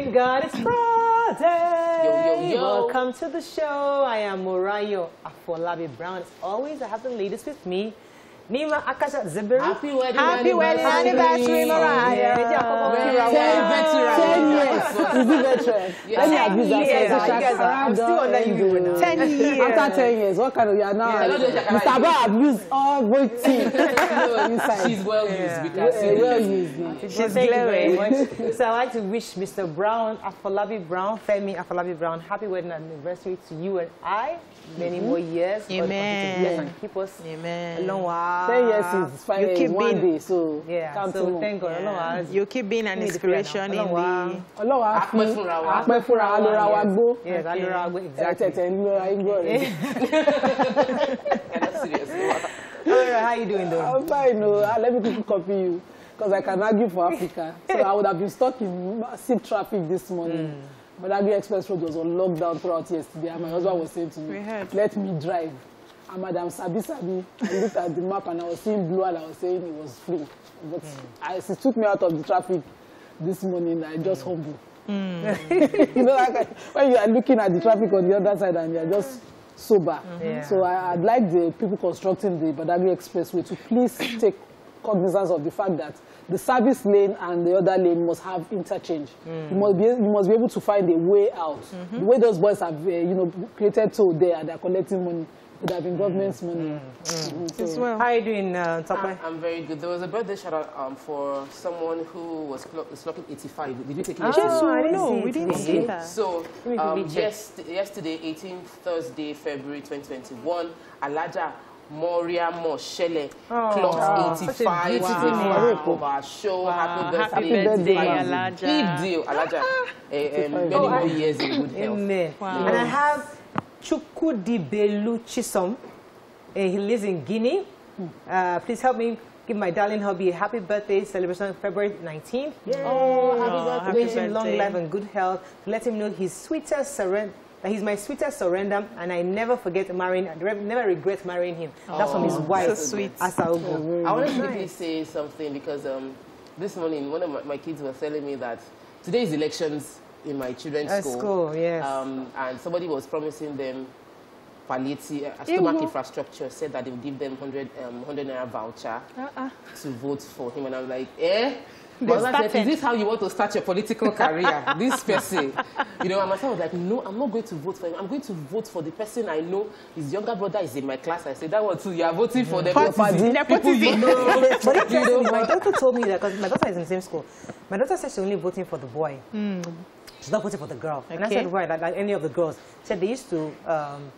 Thank God it's Friday. Yo, yo, yo. Welcome to the show. I am Morayo Afolabi Brown. As always, I have the ladies with me. Nima Akasha Zibiri. Happy wedding Happy wedding anniversary, Morayo. Ten years. Is it veteran? Let me abuse that. years. Shakara You guys are- I'm still under you now. Ten years. After 10 years, what kind of you are now? Yeah, I don't do Shakara Mr. again. Abba abused everything. No, inside. She's well used. We can Uh, well used now. She's She's Thank you very glowing. so I'd like to wish Mr. Brown, Afolabi Brown, Femi Afolabi Brown, happy wedding anniversary to you and I. Many more years. God continue to Amen. Bless and keep us. Amen. Along wa- 10 years is fine. You keep one being- day, so Yeah, count so more. thank God. Wa- You keep being an inspiration in wa- the. Ọlọ́run á Apẹ́ fúnra wa. fúnra wa lóra wa gbó. Yes, Okay. Alura Agbo, exactly. Ẹ̀tẹ̀tẹ̀ ń lóra igbó rẹ̀. Yeah, that's serious. How you doing though? I'm fine, no. Ah, Let me quickly copy you. Because I can argue for Africa. So I would have been stuck in massive traffic this morning. But Agri Express Road was on lockdown throughout yesterday. And my husband was saying to me, let me drive. And Madam Sabi Sabi, I looked at the map and I was seeing blue and I was saying it was free. But as it took me out of the traffic this morning, I just humble. Hmm. you know, like when you are looking at the traffic on the other side and you're just sober. Yeah. So I, I'd like the people constructing the Badagry Expressway to please take cognizance of the fact that the service lane and the other lane must have interchange. You, hmm. must be, you must be able to find a way out. Mm-hmm. The way those boys have, uh, you know, created toll there they're collecting money, would have been government's money. Mhm, so- well. How you doing, uh, Tope? I'm, I'm very good. There was a birthday shout out um, for someone who was clock, clocking 85. Did you take it? Oh, Yes, I didn't no, we didn't see that. So, me um, yes, yesterday, 18th Thursday, February 2021, Alaja Moria Moshele Oh, clocked such a 85 beautiful minutes name. of our show. Wow, Happy birthday. happy birthday, Alaja. Big deal, Alaja. Eh, um, many Oh, more I- years in good health. Amen. Wow. And I have Chukudibelu Chisom. Uh, he lives in Guinea. Uh, please help me give my darling hubby a happy birthday celebration on February 19th. Oh, happy Oh, birthday. happy Wish him long life and good health. To let him know his sweetest surrender. That he's my sweetest surrender, and I never forget marrying, I never regret marrying him. That's from his wife, so sweet. Asaogo. I want to quickly say something because um, this morning one of my, my kids was telling me that today is elections in my children's At school. school, yes. Um, and somebody was promising them palliative uh, stomach Ewo. infrastructure, said that they would give them 100, um, 100 naira voucher Uh-uh. to vote for him. And I was like, eh? They said, is this how you want to start your political career? this person. You know, and my son was like, no, I'm not going to vote for him. I'm going to vote for the person I know. His younger brother is in my class. I said, that one too, you are voting for the Party. people you know. but interesting, my daughter told me that because my daughter is in the same school. My daughter said she's only voting for the boy. She's not voting for the girl. And I said, why? Like, like any of the girls. She said they used to. Um,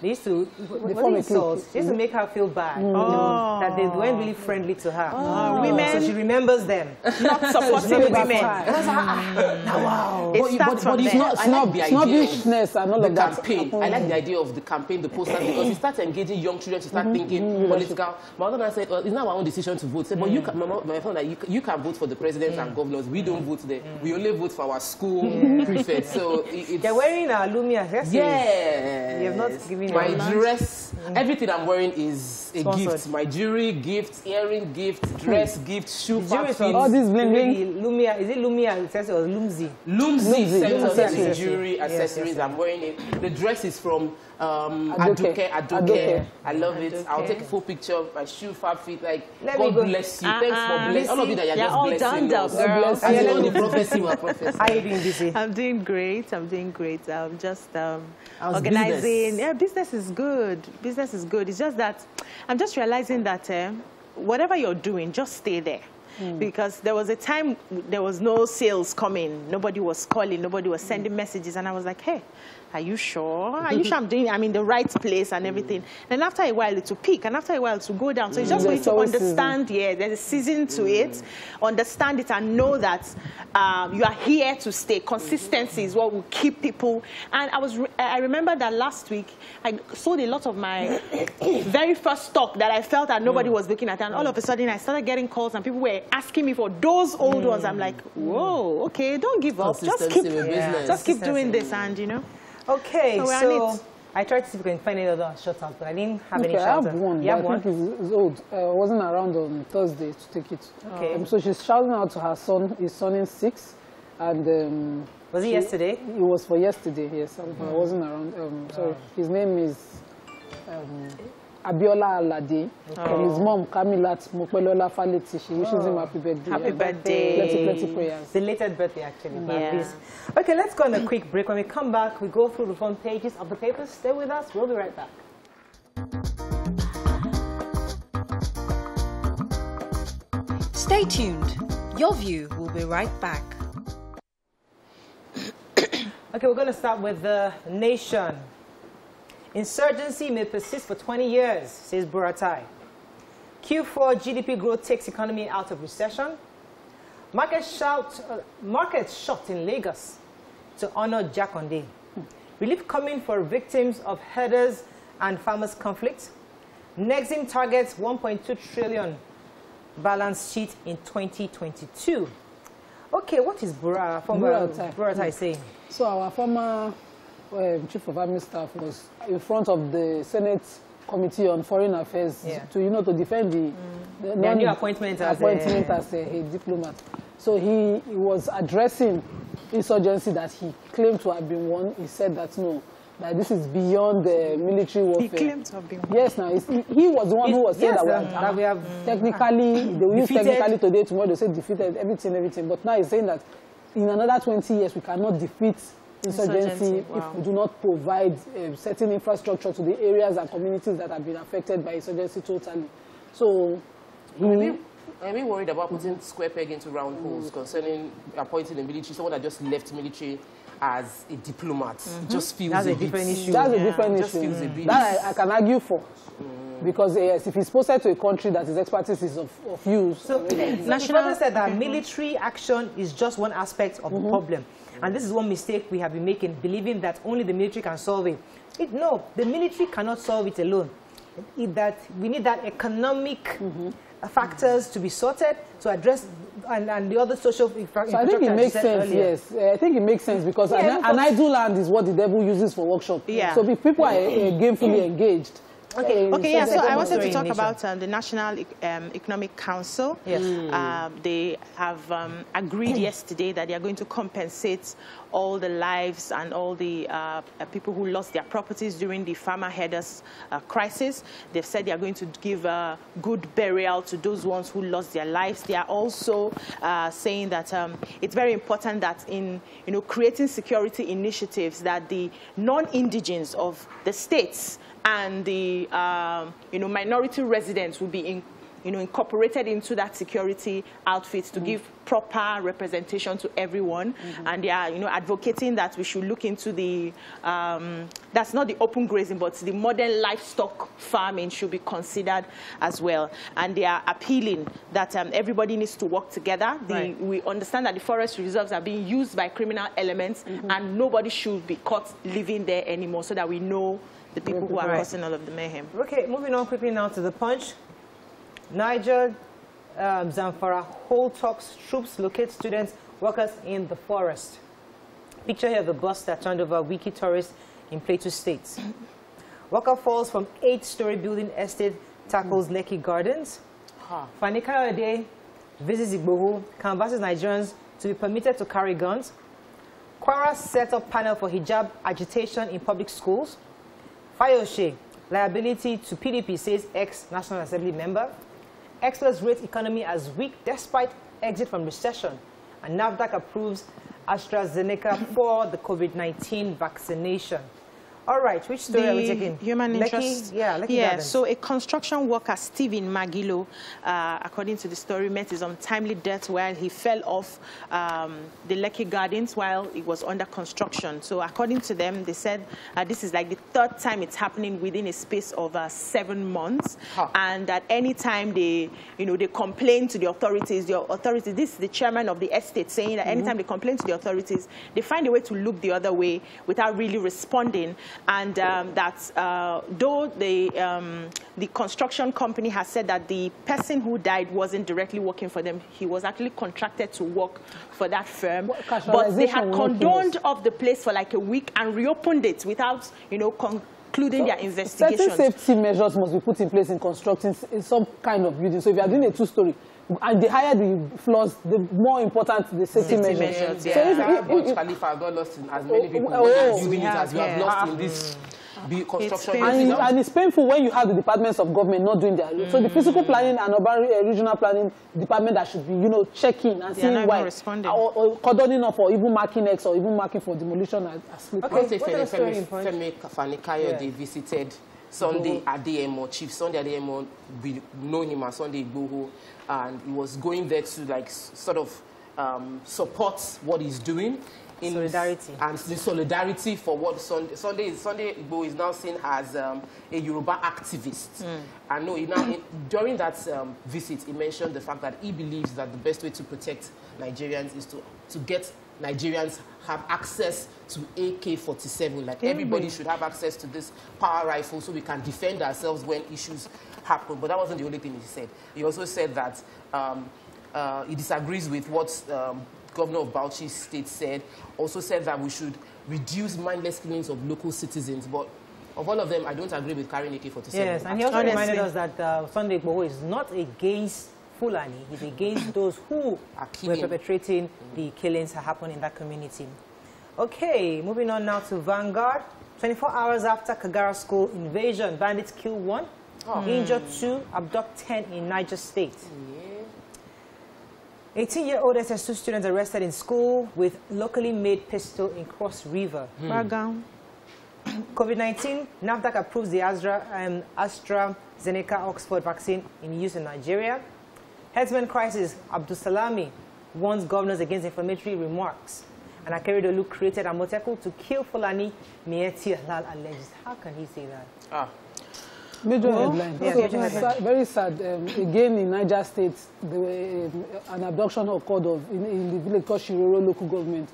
they used to, what, form what a insults? They used to make her feel bad, mm. you know, oh. that they weren't really friendly to her. Oh, ah, women- So she remembers them. Not supporting women. And I was like, ah, ah, mm. wow. It But, starts but, from but it's not, I Snob, like the idea of snobbishness and all the of that. campaign. I like the mm. idea of the campaign, the posters, because you start engaging young children to start mm-hmm. thinking mm-hmm. Mm-hmm. political. My other man said, well, it's not our own decision to vote. Said, but you can, my, mom- my friend, like, you, can- you can vote for the presidents and governors. We don't vote there. We only vote for our school prefects. So it, it's... They're wearing a Lumia. Yes, Yes. You have not given my dress. Everything I'm wearing is a Sponsored. gift. My jewelry, gift, earring, gift, dress, gift, shoe, outfit. All this bling bling. Lumia. Is it Lumia accessories or Lumzi? Lumzi Lumzi, accessories. jewelry, Yes, accessories. yes, I'm wearing it. The dress is from um, Adoke. Adoke. Adoke. Adoke. I love it. I'll take a full picture of my shoe, fab feet. Like, Let God go. bless you. Uh-uh. Thanks for blessing. All of you that you're, You're just all blessing done us. up, girl. bless you. you know the prophecy we're prophesying. How you doing, busy? I'm doing great. I'm doing great. I'm just um, organizing. business? Yeah, business is good. Business is good. It's just that I'm just realizing that uh, whatever you're doing, just stay there. Because there was a time there was no sales coming, nobody was calling, nobody was sending messages, and I was like, "Hey, are you sure? Are you sure I'm doing? I'm in the right place and everything." Mm. Then after a while, it to peak, and after a while, to go down. So it's just mm. There's going to always season. understand yeah, there's a season to mm. it. Understand it and know that um, you are here to stay. Consistency is what will keep people. And I was, re- I remember that last week I sold a lot of my very first stock that I felt that nobody was looking at, and all of a sudden I started getting calls and people were asking me for those old ones. I'm like, whoa, okay, don't give up. Just keep, Consistency with business. just keep doing this, and you know. Okay, So so. I tried to see if we can find any other shout out, but I didn't have any Okay, I have out. one, You have I one? think it's, it's old. Uh, I wasn't around on Thursday to take it. Okay. Um, so she's shouting out to her son. He's turning six, and um, Was it yesterday? It was for yesterday, yes. I wasn't around. Um, sorry. His name is um, Abiola Alade. Oh. From his mom, Kamilat Mopelola Faleti. She wishes oh. him happy birthday. Happy birthday. Plenty, plenty prayers. Belated birthday, actually. but Yeah. Okay, let's go on a quick break. When we come back, we go through the front pages of the papers. Stay with us. We'll be right back. Stay tuned. Your view will be right back. Okay, we're going to start with the nation. Insurgency may persist for 20 years, says Buratai. Q4 GDP growth takes economy out of recession. Market shout, uh, market shot in Lagos to honor Jack Jakande. Relief coming for victims of herders and farmers' conflict. Nexim targets 1.2 trillion balance sheet in 2022. Okay, what is Bura, former Buratai. Buratai saying? So our former um, chief of army staff was in front of the Senate Committee on Foreign Affairs Yeah. to you know to defend the, the Their new appointment as a- as a, a diplomat. So he, he was addressing insurgency that he claimed to have been won. He said that no, that this is beyond the military warfare. He claimed to have been won. Yes, now he, he was the one who was saying Yes, that, we um, that we have technically they will use technically today tomorrow they say defeated everything everything but now he's saying that in another 20 years we cannot defeat insurgency, Insurgency, wow. if we do not provide um, certain infrastructure to the areas and communities that have been affected by insurgency totally. So Are he, we, are we worried about putting square peg into round holes concerning appointing a military, someone that just left military as a diplomat? Just feels That's a, a bit- different issue. that's a different just issue. feels a bit- that I, I can argue for. Because uh, yes, if he's posted to a country that his expertise is of, of use So, so National- National said that military action is just one aspect of the problem. And this is one mistake we have been making, believing that only the military can solve it. it no, the military cannot solve it alone. It, that we need that economic uh, factors to be sorted to address and, and the other social infra- So I think it makes sense, earlier. yes. Uh, I think it makes sense because Yeah, an, an idle land is what the devil uses for workshop. Yeah. So if people are uh, gamefully engaged. Okay, uh, Okay, yeah, So I wanted to talk about um, the National um, Economic Council. Yes. Um, they have um, agreed yesterday that they are going to compensate all the lives and all the uh, uh, people who lost their properties during the farmer headers uh, crisis. They've said they are going to give a good burial to those ones who lost their lives. They are also uh, saying that um, it's very important that in you know creating security initiatives that the non-indigens of the states and the um, you know minority residents will be in, you know incorporated into that security outfit to give proper representation to everyone. And they are you know advocating that we should look into the um, that's not the open grazing but the modern livestock farming should be considered as well. And they are appealing that um, everybody needs to work together. The, Right. we understand that the forest reserves are being used by criminal elements and nobody should be caught living there anymore so that we know the people who are Right. causing all of the mayhem. Okay, moving on quickly now to the punch. Niger, um, Zamfara, whole talks, troops locate students, workers in the forest. Picture here of the bus that turned over Wikki Tourists in Plateau State. Worker falls from eight-story building estate tackles Lekki Gardens. Fani Kayode visits Igboho, canvasses Nigerians to be permitted to carry guns. Kwara set up panel for hijab agitation in public schools. Fayose, liability to PDP, says ex-National Assembly member. Experts rate economy as weak despite exit from recession. And NAFDAC approves AstraZeneca for the COVID-19 vaccination. All right, which story are we The taking? Human Lekki- interest. Yeah, Lekki yeah. Gardens. So a construction worker, Stephen Magilo, uh, according to the story, met his untimely death while he fell off um, the Lekki Gardens while it was under construction. So according to them, they said uh, this is like the third time it's happening within a space of uh, seven months, Huh. and at any time they, you know, they complain to the authorities. The authorities, this is the chairman of the estate saying that anytime they complain to the authorities, they find a way to look the other way without really responding. And um, that uh, though the, um, the construction company has said that the person who died wasn't directly working for them, he was actually contracted to work for that firm. But they had condoned off the place for like a week and reopened it without, you know, concluding their investigation. Certain safety measures must be put in place in constructing in some kind of building. So if you are doing a two-story, and the higher the flaws, the more important the safety, Safety measures. measures, So yeah. if- That if- Burj if- Khalifa has not lost in as many Oh, people oh, oh, we it have, as we have yeah. lost in this construction. and, and it's painful when you have the departments of government not doing their so the physical planning and urban uh, regional planning department that should be you know checking and They are seeing why responding. or, or cordoning off or even marking X or even marking for demolition are sleeping. Okay, say what story Femi? Femi Fani-Kayode Yeah. visited Sunday Adeyemo, Chief Sunday Adeyemo, we know him as Sunday Igboho, and he was going there to like sort of um, support what he's doing. In Solidarity. And the solidarity for what Sunday, Sunday, Sunday Igboho is now seen as um, a Yoruba activist. And no, he now, in- during that um, visit, he mentioned the fact that he believes that the best way to protect Nigerians is to, to get Nigerians have access to AK-47. Like everybody should have access to this power rifle so we can defend ourselves when issues happen. But that wasn't the only thing he said. He also said that um, uh, he disagrees with what um, Governor of Bauchi State said. Also said that we should reduce mindless killings of local citizens. But of all of them, I don't agree with carrying AK-47. Yes, and he also Honestly. reminded us that uh, Sunday Igboho is not against Fulani. He's against those who Are were killing. perpetrating the killings that happened in that community. Okay, moving on now to Vanguard. 24 hours after Kagara school invasion, bandits kill one, injure two, abduct 10 in Niger State. 18-year-old SS2 students arrested in school with locally made pistol in Cross River. Background. COVID-19, NAFDAC approves the Astra, um, AstraZeneca Oxford vaccine in use in Nigeria. Headsman crisis, Abdul Salami warns governors against inflammatory remarks. And Akeredolu created a Amotekun to kill Fulani, Miyetti Allah alleges. How can he say that? Ah, Major headline. Yeah, So, major headline. sad- very sad. Um, again, in Niger State, there were, um, an abduction occurred of in, in the village called Shiroro local government.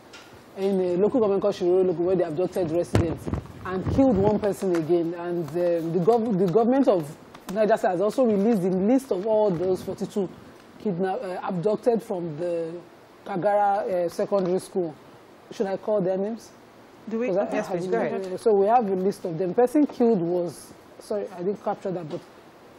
In a local government called Shiroro local, where they abducted residents and killed one person again. And um, the, gov- the government of Niger State has also released the list of all those 42 kidnap, uh, abducted from the Kagara uh, secondary school. Should I call their names? Do we? Yes, please, go ahead. So we have a list of them. The Person killed was, sorry, I didn't capture that, but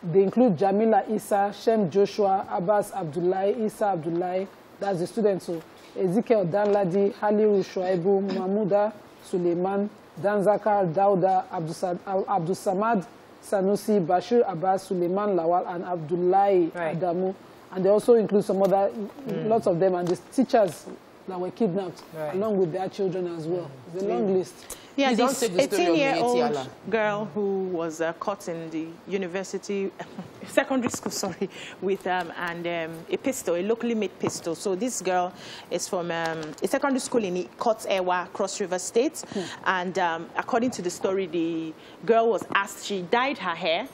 they include Jamila Isa, Shem Joshua, Abbas Abdullahi, Isa Abdullahi, that's the student. So Ezekiel Danladi, Haliru Shuaibu, Mahmuda Suleiman, Danzakar Dauda, Abdusamad Sanusi, Bashir Abbas, Suleiman Lawal, and Abdullahi Right. Adamu. And they also include some other, lots of them, and the teachers that were kidnapped, Right. along with their children as well. It's a long list. Yeah, Please don't this take the story of 18-year-old Miyetti Allah. girl who was uh, caught in the university, secondary school, sorry, with um, and um, a pistol, a locally made pistol. So this girl is from um, a secondary school in Kot Ewa, Cross River State. And um, according to the story, the girl was asked, she dyed her hair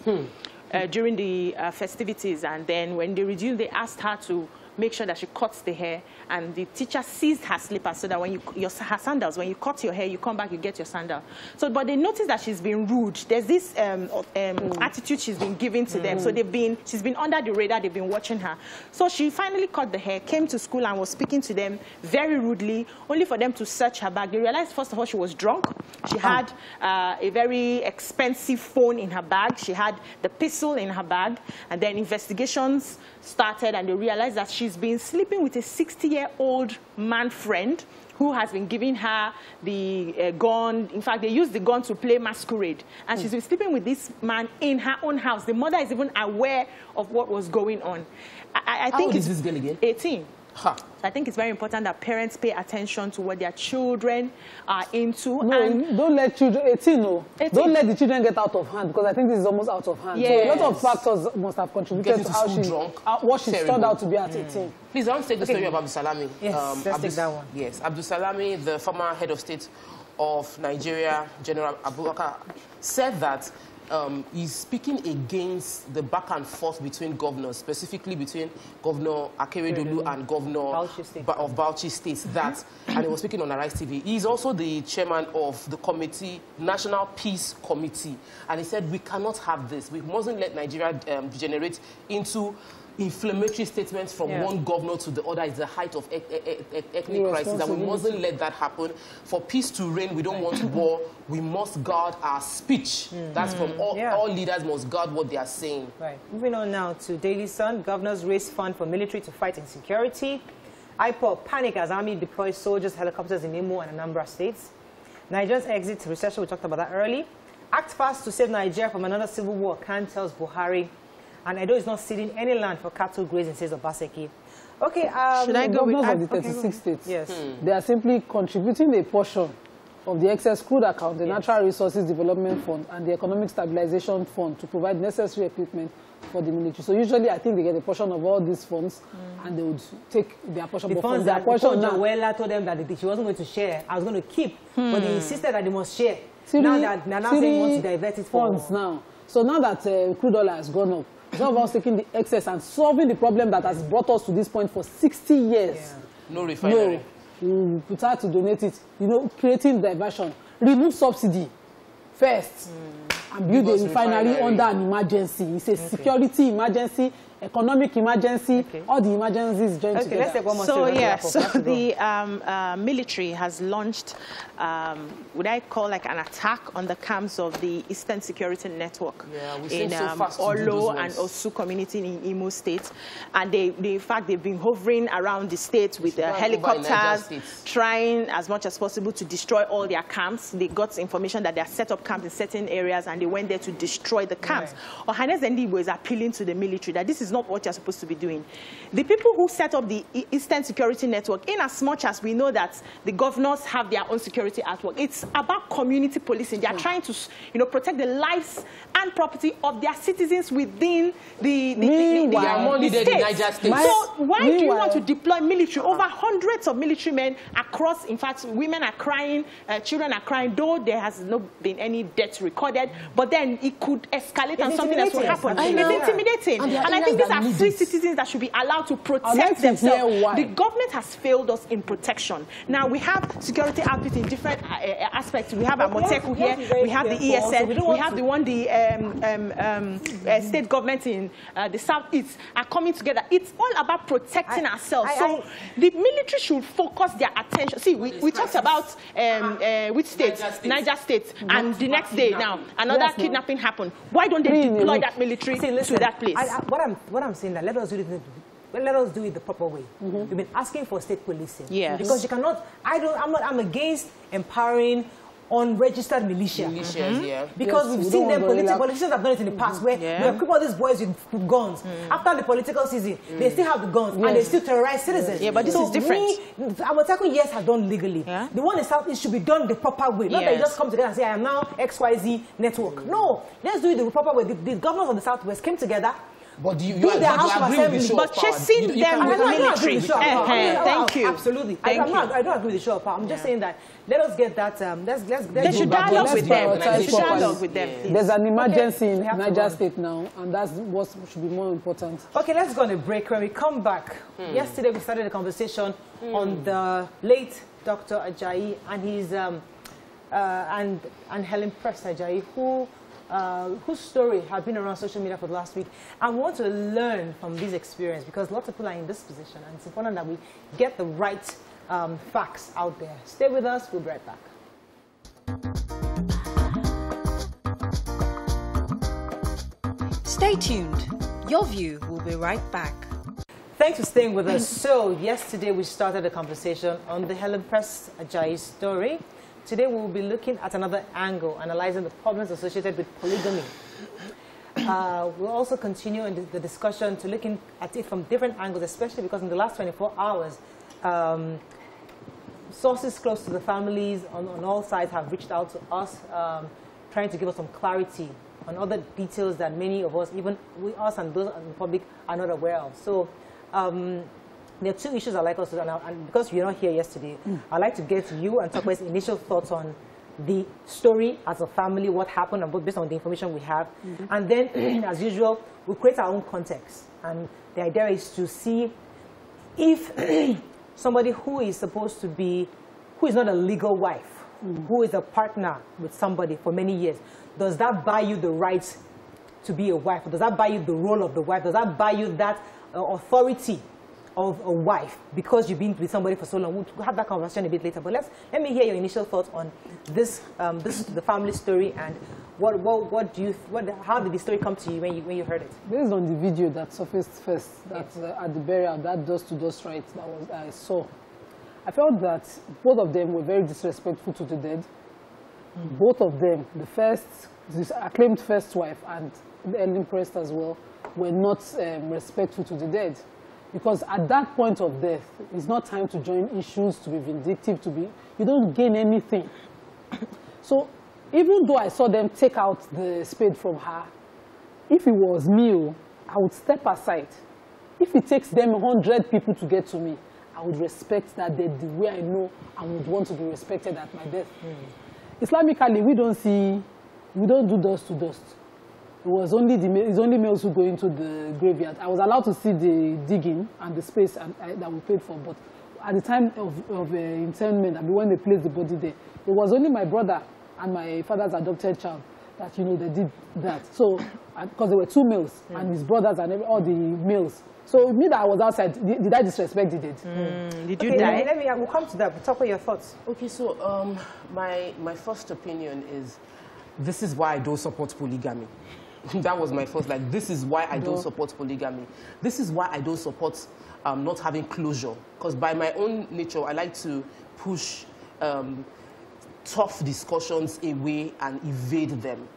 uh, during the uh, festivities. And then when they resumed, they asked her to make sure that she cuts the hair and the teacher sees her slippers so that when you your her sandals when you cut your hair you come back you get your sandal. So but they notice that she's been rude. There's this um, um, attitude she's been giving to them. So they've been she's been under the radar they've been watching her. So she finally cut the hair came to school and was speaking to them very rudely only for them to search her bag. They realized first of all she was drunk. She had uh, a very expensive phone in her bag. She had the pistol in her bag. And then investigations started and they realized that she's been sleeping with a 60 year old man friend who has been giving her the uh, gun. In fact, they used the gun to play masquerade. And she's been sleeping with this man in her own house. The mother is even aware of what was going on. I, I- I How think old it's is this girl again? 18. Ha. I think it's very important that parents pay attention to what their children are into. No, and don't let children, 18, no. 18. Don't let the children get out of hand because I think this is almost out of hand. So a lot of factors must have contributed to to how school she, drunk. how- what she Terrible. turned out to be at 18. Mm. Please, I want to take the story of Abdul Salami. Yes, um, let's take that one. Yes, Abdul Salami, the former head of state of Nigeria, General Abubakar, said that um, he's speaking against the back and forth between governors, specifically between Governor Akeredolu and Governor Bauchi Ba- of Bauchi State. That, and he was speaking on Arise TV. He's also the chairman of the committee, National Peace Committee, and he said we cannot have this. We mustn't let Nigeria um, degenerate into inflammatory statements from Yeah. one governor to the other is the height of ec- ec- ec- ethnic crisis, and we mustn't let that happen. For peace to reign, we don't want war. We must guard our speech. Hmm. That's from hmm. all, Yeah. all leaders must guard what they are saying. Right. Moving on now to Daily Sun. Governors raise fund for military to fight insecurity. IPOB panic as army deploys soldiers, helicopters in Imo and a number of states. Nigerians exit recession. We talked about that early. Act fast to save Nigeria from another civil war. Khan tells Buhari. And Edo is not ceding any land for cattle grazing, says Obaseki. Okay. Um, Should I go with of the okay, 36 states, Yes. they are simply contributing a portion of the excess crude account, the Natural Resources Development Fund, and the Economic Stabilization Fund to provide necessary equipment for the military. So usually, I think they get a portion of all these funds, and they would take their portion. The but funds their that portion now, Joella told them that she wasn't going to share. I was going to keep, but they insisted that they must share. City- now that now saying to divert it for funds now. So now that uh, crude oil has gone up, it's not about taking the excess and solving the problem that has brought us to this point for 60 years. Yeah. No refinery. No, we put out to donate it. You know, creating diversion. Remove subsidy first and build us a refinery, refinery. under an emergency. It's a security emergency, economic emergency. Okay. All the emergencies joined Okay, together. let's take one more. So yeah, so the um, uh, military has launched, um, would I call like an attack on the camps of the Eastern Security Network Yeah, in um, do Olo and. Osu community in Imo State, and they, they in fact they've been hovering around the state with uh, Right Niger helicopters, trying as much as possible to destroy all their camps. They got information that they are set up camps in certain areas, and they went there to destroy the camps. Ohanaeze Ndigbo is appealing to the military that this is not what you're supposed to be doing. The people who set up the Eastern Security Network, in as much as we know that the governors have their own security network, it's about community policing. They are trying to, you know, protect the lives and property of their citizens within the, the, the, the, Meanwhile- the, They are more needed in state. Niger State. So why do you want to deploy military? Over hundreds of military men across, in fact, women are crying, uh, children are crying, though there has not been any deaths recorded, but then it could escalate and something else will happen. It's intimidating. And And, I think these are free it. citizens that should be allowed to protect themselves. The government has failed us in protection. Now, we have security outfits in different uh, uh, aspects. We have But we Amotekun we here, be we have the careful also. ESN, We we have to- the one the um, um, um, uh, state government in uh, the southeast are coming together. It's all about protecting I- ourselves. I- so I- the military should focus their attention. See, we, we talked about um, uh, which state? Niger State. Niger State. And the next day now, another Yes, ma'am. kidnapping happened. Why don't they Three deploy that military See, to that place? I, I, what I'm what I'm saying that let us do it. Let us do it the proper way. Mm-hmm. We've been asking for state policing. Yes. Because you cannot. I don't. I'm not. I'm against empowering unregistered militia. Militias, mm-hmm. yeah. Because Yes, we've we seen them, politi politicians have done it in the past, mm-hmm. where Yeah. we equip all these boys with guns. After the political season, they mm. still have the guns and they still terrorize citizens. Yeah, but this so is different. Me, Amotekun, yes, has done legally. Yeah. The one in South, it should be done the proper way. Not that you Yes. just come together and say, I am now XYZ network. No, let's do it the proper way. The, the governors of the Southwest came together. But do you, Do you, are, their you House of agree with the Assembly. show But of power? chasing You- you them can- with I'm not military. agreeing with the show of power. Eh, eh, Oh, thank you. Absolutely. I, Thank I'm not. I don't agree with the show of power. I'm just saying that let us get that. Um, let's, let's, let's They should back to dialogue let's with them. They should dialogue with them. There's an emergency in have Niger. State now, and that's what should be more important. Okay, let's go on a break. When we come back, yesterday we started a conversation on the late Dr. Ajayi and his um, uh, and and Helen Prest-Ajayi, who uh, whose story had been around social media for the last week. And we want to learn from this experience because lots of people are in this position, and it's important that we get the right um, facts out there. Stay with us. We'll be right back. Stay tuned. Your view will be right back. Thanks for staying with us. So, yesterday we started a conversation on the Helen Prest-Ajayi story. Today we will be looking at another angle, analyzing the problems associated with polygamy. Uh, we'll also continue in the, discussion to looking at it from different angles, especially because in the last 24 hours, um, sources close to the families on, on all sides have reached out to us, um, trying to give us some clarity on other details that many of us, even we, us and those in the public, are not aware of. So um, there are two issues I'd like us to, and, I- and because you're not here yesterday, I'd like to get you and Tokwe's initial thoughts on the story as a family, what happened, and based on the information we have. And then, as usual, we create our own context. And the idea is to see if somebody who is supposed to be, who is not a legal wife, who is a partner with somebody for many years, does that buy you the right to be a wife? Does that buy you the role of the wife? Does that buy you that uh, authority of a wife because you've been with somebody for so long. We'll have that conversation a bit later. But let's let me hear your initial thoughts on this, um, this the family story and what, what, what do you, what, how did the story come to you when you when you heard it? Based on the video that surfaced first, that uh, at the burial, that dust to dust right that was I saw, I felt that both of them were very disrespectful to the dead. Both of them, the first, this acclaimed first wife and the Helen Prest as well, were not um, respectful to the dead. Because at that point of death, it's not time to join issues, to be vindictive, to be, you don't gain anything. So even though I saw them take out the spade from her, if it was me, oh, I would step aside. If it takes them 100 people to get to me, I would respect that death the way I know I would want to be respected at my death. Hmm. Islamically, we don't see, we don't do dust to dust. It was only the it's only males who go into the graveyard. I was allowed to see the digging and the space and, I, that we paid for, but at the time of, of uh, internment, I mean, when they placed the body there, it was only my brother and my father's adopted child that you know they did that. So because there were two males and his brothers and every, all the males. So me that I was outside, did, did I disrespect the dead? Did you Okay, die? Let me, we'll come to that. But talk about your thoughts. Okay, so um, my, my first opinion is this is why I don't support polygamy. that was my first, like, this is why I don't support polygamy. This is why I don't support um, not having closure. Because by my own nature, I like to push um, tough discussions away and evade them.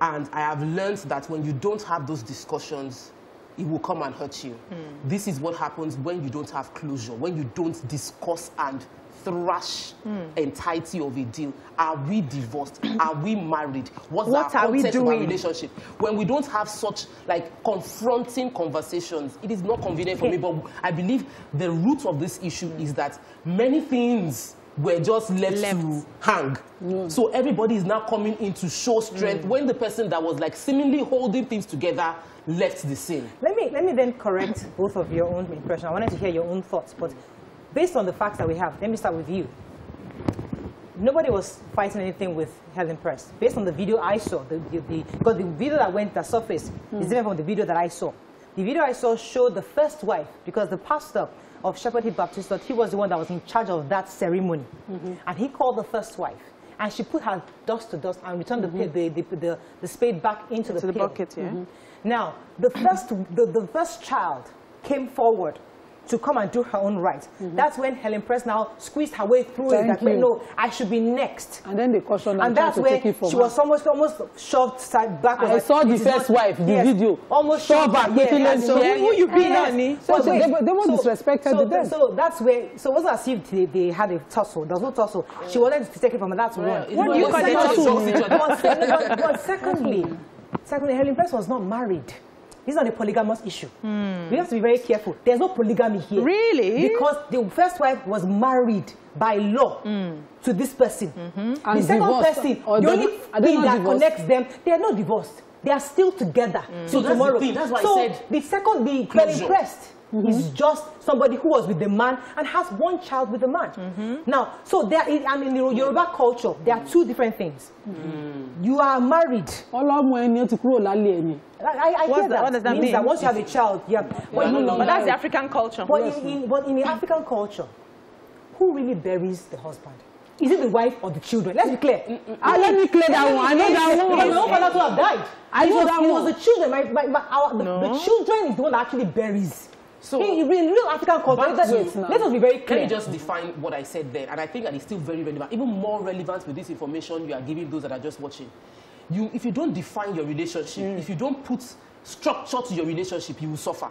And I have learned that when you don't have those discussions, it will come and hurt you. This is what happens when you don't have closure, when you don't discuss and thrash hmm. entirety of a deal. Are we divorced? are we married? What's What are we context of our doing? relationship? When we don't have such like confronting conversations, it is not convenient for me. But I believe the root of this issue is that many things were just left, Left. to hang. Hmm. So everybody is now coming in to show hmm. strength when the person that was like seemingly holding things together left the scene. Let me, let me then correct both of your own impression. I wanted to hear your own thoughts, but based on the facts that we have, let me start with you. Nobody was fighting anything with Helen Prest. Based on the video I saw, the, the, the, because the video that went that surfaced is hmm. different from the video that I saw. The video I saw showed the first wife, because the pastor of Shepherd Hill Baptist Church, he was the one that was in charge of that ceremony. Mm-hmm. And he called the first wife. And she put her dust to dust and returned the, mm-hmm. the, the, the, the spade back into the, the pail. bucket, yeah. Mm-hmm. Now, the first, the, the first child came forward to come and do her own right. Mm-hmm. That's when Helen Prest now squeezed her way through it. Thank That, wait, you. no, I should be next. And then they cautioned her And that's where it she her. was almost almost shoved side backwards. I like, saw the first not-" wife, the Yes, video. Almost shoved back, Yeah, let's so- show. Who you Yes. honey? So So wait, they- they won't disrespected so, the. So that's where, so it wasn't as if they, they had a tussle. There was no tussle. She wanted to take it from her. That's one. What do you call it? want to Tussle? insult each other. But, sec- but- but secondly, secondly, Helen Prest was not married. This is not a polygamous issue. Hmm. We have to be very careful. There's no polygamy here. Really? Because the first wife was married by law hmm. to this person. Mm-hmm. The And second divorced. person, Or the only not- are they thing that divorced? connects them, they are not divorced. They are still together. Hmm. So till that's the tomorrow. thing. That's why I so said the second, the closure. impressed Mm-hmm. is just somebody who was with the man and has one child with the man. Mm-hmm. Now, so there is, and in the Yoruba culture, there are two different things. Mm-hmm. You are married. ọlọ́mọ ẹni ó ti kúrò lálẹ́ ẹni. I, I, I hear that- that. what does that means mean? that once you have a child, yeah. But, no in- longer But that's the African culture. but, in, in, but in the African culture, who really buries the husband? Is it the wife or the children? Let's be clear. Ah, let me clear that one. I know that Because my own one. father too have died. I it know was, that it was the children. My, my, my, our, the, No. the children is the one that actually buries. So- in, in real African culture, let, to- us- let us be very Let clear. me just define what I said there, and I think that is still very relevant, even more relevant with this information you are giving those that are just watching. You, if you don't define your relationship, if you don't put structure to your relationship, you will suffer.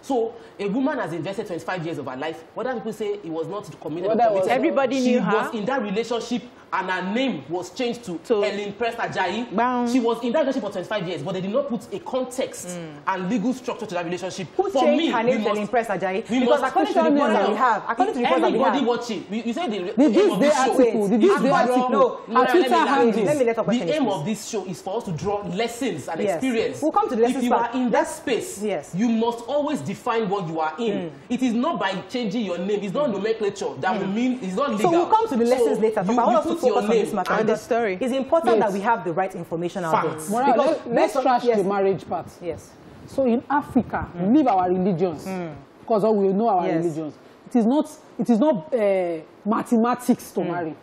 So a woman has invested 25 years of her life. Whether people say it was not committed, or it was- committed, Everybody she knew her. was in that relationship, and her name was changed to, To- Helen Prest-Ajayi. Bam. She was in that relationship for 25 years, but they did not put a context hmm. and legal structure to that relationship. Who for changed me, her name to must- Impress Ajayi? Because according to the reports that we have, according to the reports that we have, watching, we- you said the, The the aim this of day this show. article, the Wait. this day article, no, her let me Twitter let- handle. let me let her The aim of this show is for us to draw lessons and Yes. experience. We'll come to the lessons. If you part. are in that space, Yes. you must always define what you are in. Hmm. It is not by changing your name. It's not nomenclature that will hmm. mean it's not legal. So we'll come to the lessons later. You, but I want us to focus on name this matter. and the story. It's important Yes. that we have the right information out Facts. there. Moral, Because let, let's trash yes, the marriage part. Yes. So in Africa, we leave our religions mm. because all we know our Yes. religions. It is not. It is not uh, mathematics to mm. marry.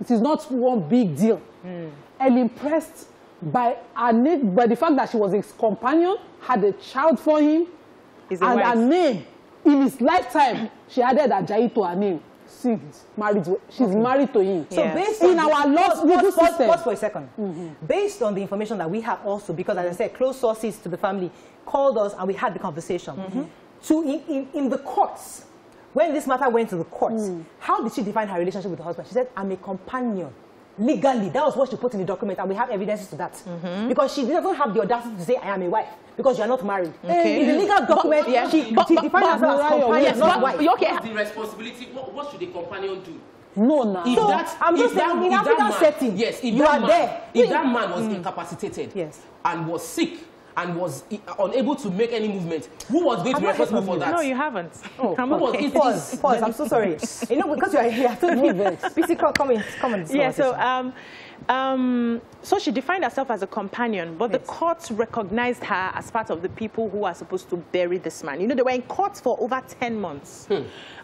It is not one big deal. And impressed by her name, by the fact that she was his companion, had a child for him, Is and wife. her name in his lifetime, she added Ajayi to her name. Since married, to, she's married to him. So Yes. based In on our the, laws, pause, pause, pause, pause for a 2nd mm-hmm. Based on the information that we have also, because as I said, close sources to the family called us and we had the conversation. Mm-hmm. So in, in, in the courts, when this matter went to the courts, mm. how did she define her relationship with the husband? She said, I'm a companion. Legally, that was what she put in the document, and we have evidences to that. Because she doesn't have the audacity to say, I am a wife, because you are not married. Okay. In the legal document, yeah. she, But- she but- defined but- herself as but- companion, yes, not but- wife. okay. What's the responsibility? What, what should the companion do? No, now. If So, that, I'm if just that, saying, in if African that man, setting, yes, if you that are man, there. If that man was incapacitated Yes. and was sick and was unable to make any movement, who was going to be responsible for that? No, you haven't. Oh, Come on. okay. Pause, pause. I'm so sorry. You know, because you are here, I told you. BC, come, come in, come in. Yeah, so um, um, so she defined herself as a companion, but the Yes. courts recognized her as part of the people who are supposed to bury this man. You know, they were in court for over 10 months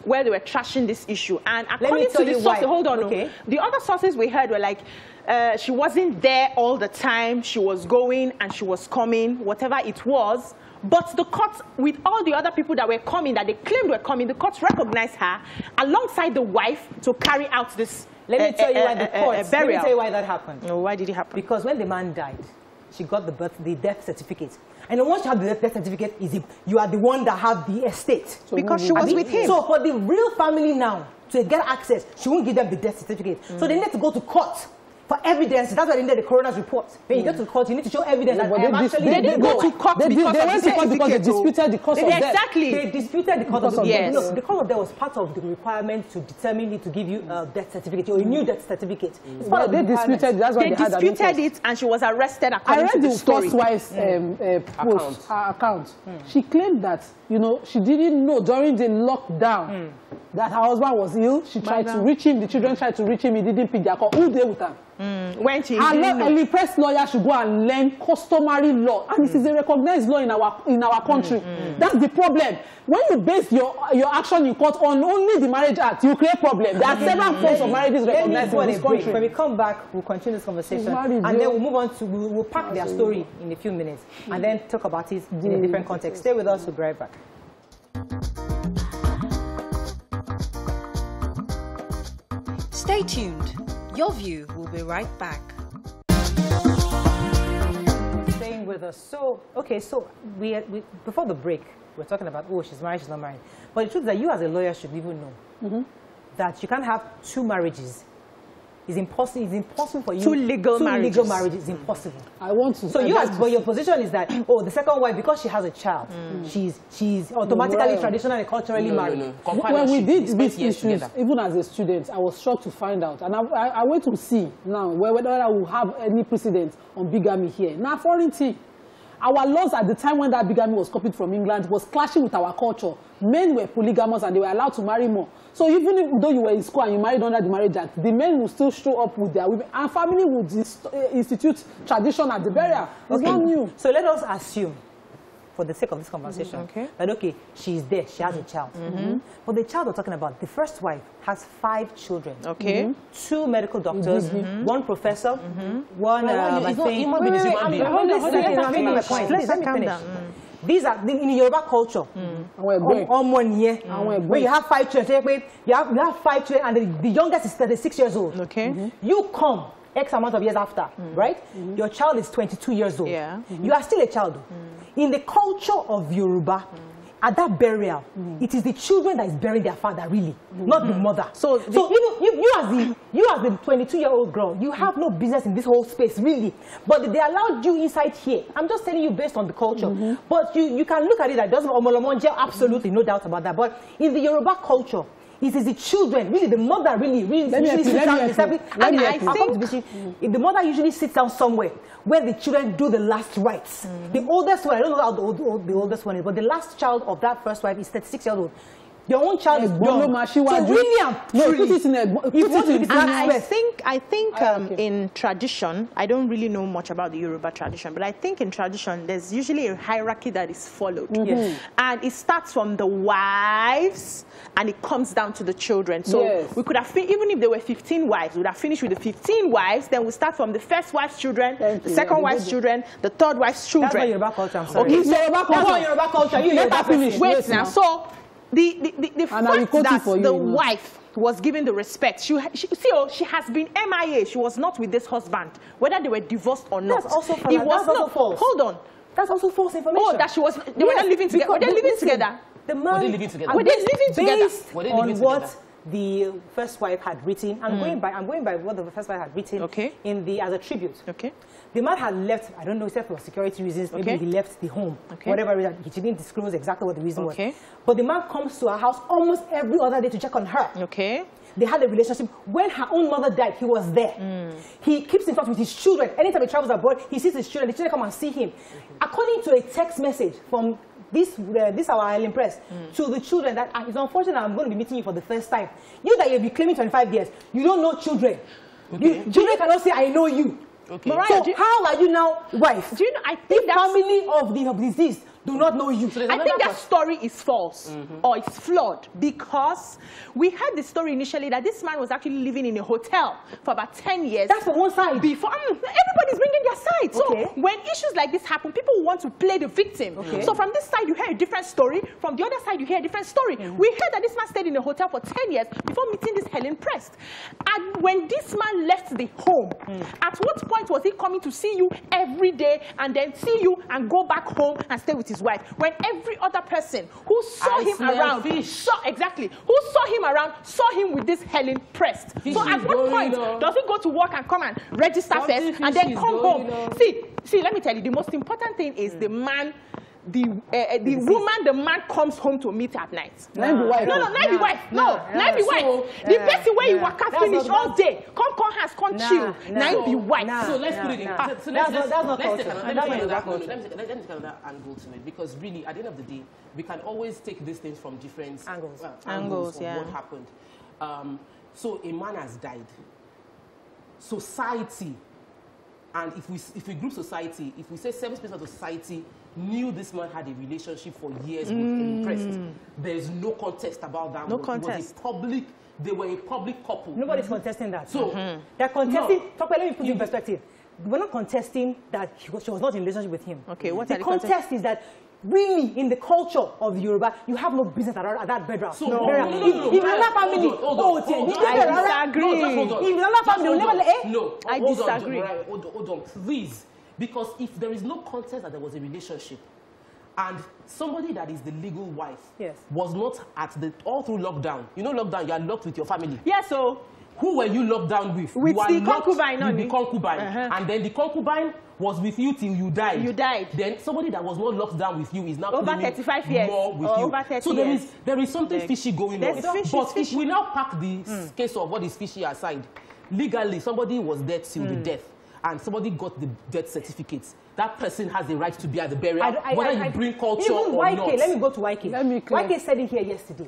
where they were trashing this issue. And according to the sources, why. hold on. Okay. the other sources we heard were like, uh, she wasn't there all the time, she was going and she was coming, whatever it was. But the court, with all the other people that were coming, that they claimed were coming, the court recognized her alongside the wife to carry out this let me uh, tell you uh, why the uh, court. uh, Let me tell you why that happened. No, why did it happen? Because when the man died, she got the birth, the death certificate. And once you have the death certificate, is it, you are the one that have the estate. Because she was with him. So for the real family now to get access, she won't give them the death certificate. So they need to go to court for evidence. That's why they need the coroner's report. When you go to court, you need to show evidence that But I am they actually. They didn't go to court they, because they of went to court because they disputed the cause of death. exactly. They disputed the cause Because of of death. Yes. No, the cause of death was part of the requirement to determine it to give you a death certificate or a new death certificate. It's part But of the they disputed. That's why they they, had disputed inquest. it and she was arrested I according read to the, the story. first wife's um, uh, post, Account. her account. She claimed that, you know, she didn't know during the lockdown that her husband was ill. She tried to reach him. The children tried to reach him. He didn't pick their call. Who there with her? When she didn't law, know. a press lawyer should go and learn customary law, and it is a recognized law in our in our country. That's the problem. When you base your your action in court on only the Marriage Act, you create problem. There are several forms of marriages recognized in this break. country. When we come back, we'll continue this conversation. married, and then we'll move on to, we'll, we'll pack their story in a few minutes and then talk about it in a different context. Stay with us, we'll be right back. Stay tuned. Your view will be right back. Staying with us. So, okay, so we, we before the break, we're talking about, oh, she's married, she's not married. But the truth is that you as a lawyer should even know Mm-hmm. that you can't have two marriages. It's impossible, it's impossible for you. Two legal two marriages. legal marriages is impossible. I want to. So you I'd as, like but your position is that oh the second wife because she has a child mm. she's she's automatically Well- traditionally and culturally No, no, married. no. when we did spent these issues, together. even as a student, I was shocked to find out. And I, I, I went to see now whe- whether I will have any precedent on bigamy here. Now, foreign thing. Our laws at the time when that bigamy was copied from England was clashing with our culture. Men were polygamous and they were allowed to marry more. So even if, though you were in school and you married under the Marriage Act, the men will still show up with their women. And family would uh, eh, institute tradition at the burial. It's not new. So let us assume, for the sake of this conversation, mm-hmm. Okay. that okay, she's there, she has a child. Mm-hmm. Mm-hmm. But the child we're talking about, the first wife, has five children. Okay. Two medical doctors, one professor, one, Well, um, uh, I it's not think. human being, it's human I'm- being. I'm Hold on, only hold on, saying- let her I'm making my finish. point. Let- Please let let me calm finish. down. These are in Yoruba culture. Ẹ̀. ọmọ nìyẹn when you have five children ṣe pé you have you have five children and the, the youngest is thirty-six years old. Okay. You come X amount of years after, right? Your child is twenty-two years old. Yeah. You are still a child. In the culture of Yoruba, at that burial, it is the children that is burying their father, really, not the mother. So so you, you, you as the you as the 22 year old girl, you have no business in this whole space, really. But they allowed you inside here. I'm just telling you based on the culture. Mm-hmm. But you, you can look at it that doesn't omolomonje, absolutely, no doubt about that. But in the Yoruba culture, it is the children, really, the mother really, really Let usually help sits down. help and I help you. I'll come to this issue. The mother usually sits down somewhere where the children do the last rites. Mm-hmm. The oldest one, I don't know how the, old, old, the oldest one is, but the last child of that first wife is 36 years old. Your own child is Ẹ̀gbọ́n ló young. máa So ṣíwájú. really and No, truly, put it in ẹ̀gbọ́n- if put you it want to in be And I think I think um, okay. in tradition, I don't really know much about the Yoruba tradition, but I think in tradition there's usually a hierarchy that is followed, Yes. and it starts from the wives and it comes down to the children. So Yes. we could have even if there were 15 wives, we would have finished with the 15 wives. Then we start from the first wife's children, Thank the you. second Yeah, wife's good. children, the third wife's children. that's not Yoruba culture. I'm sorry. Okay, It's Yoruba That's culture. not Yoruba culture. You Let Yoruba her finish. Wait Yes, now. So the the, the, the And fact quote that you, the you know. wife was given the respect. She, she see, oh, she has been MIA. She was not with this husband, whether they were divorced or not. That's also It false. was That's also not. false. Hold on. That's also false information. Oh, that she was. They were not living together. Were they because- living together? The man, Were they living together? Were they living together? Based Were they on living what the first wife had written, I'm hmm. going by I'm going by what the first wife had written Okay. in the as a tribute. Okay. The man had left, I don't know, except for security reasons, maybe Okay. he left the home. Okay. Whatever reason, he didn't disclose exactly what the reason Okay. was. But the man comes to her house almost every other day to check on her. Okay. They had a relationship. When her own mother died, he was there. Mm. He keeps in touch with his children. Anytime he travels abroad, he sees his children. The children come and see him. According to a text message from this, uh, this our Helen Prest Mm. to the children that "Ah, it's unfortunate I'm going to be meeting you for the first time. You that you've been claiming 25 years, you don't know children. You, children cannot say I know you. Okay. Mariah, So you- how are you now wife? Do you know? I think the that's family of the of deceased do not know you. So I think that question. story is false mm-hmm. or it's flawed because we heard the story initially that this man was actually living in a hotel for about 10 years. That's from one side. before mm, everybody's bringing their side. So when issues like this happen, people want to play the victim. Okay. So from this side you hear a different story, from the other side you hear a different story. Mm. We heard that this man stayed in a hotel for 10 years before meeting this Helen Prest. And when this man left the home, mm. at what point was he coming to see you every day and then see you and go back home and stay with his wife? When every other person who saw I him around fish. saw exactly who saw him around saw him with this Helen Prest. Fish so at what point on. does he go to work and come and register Something first and then come home? on. See, see, let me tell you, the most important thing is the man, the uh, the woman, the man comes home to meet at night. Now be wife. No, no, not Nah, wife. No, nah, not nah. wife. So, the uh, person where you nah. work out finish not- all day, come come hands, come Nah, chill. nah. Now be wife. Nah. So let's put it in. nah. So That's let's, not- let's, that's not let's another, That's let not culture. let me take, let me take another angle to it because really, at the end of the day, we can always take these things from different Angles. uh, Angles, of yeah. what happened. Um, so a man has died. Society, and if we if we group society, if we say seven percent of society knew this man had a relationship for years with impressed, there's no contest about that. Mm. No one. Was contest. a public. They were a public couple. Nobody's contesting that. So They're contesting. No. Talk, let me put it in perspective. We're not contesting that she was, she was not in relationship with him. Okay, what the the contest contest- is that really in the culture of the Yoruba, you have no business at, at that bedroom. So, no, no, no, no, no, no, If, if no, another hold family, on, hold oh, on, hold on. I disagree. No, just hold on. If another Just family, hold will never let- eh? No, I disagree. On, Mariah, hold on, hold on, please. Because if there is no contest that there was a relationship, and somebody that is the legal wife Yes. was not at the all through lockdown. You know, lockdown, you are locked with your family. Yeah, so Who were you locked down with? With the concubine, With the concubine. Uh-huh. And then the concubine was with you till you died. You died. Then somebody that was not locked down with you is now Over claiming 35 years more with you. over 30 so there years. is there is something There- fishy going on. fish, but it's fish. if we now pack the s- case of what is fishy aside, legally somebody was dead till the death. And somebody got the death certificate. That person has the right to be at the burial, I- I- whether I- you bring culture even or YK, not. Let me go to YK. Let me clear. YK said it here yesterday.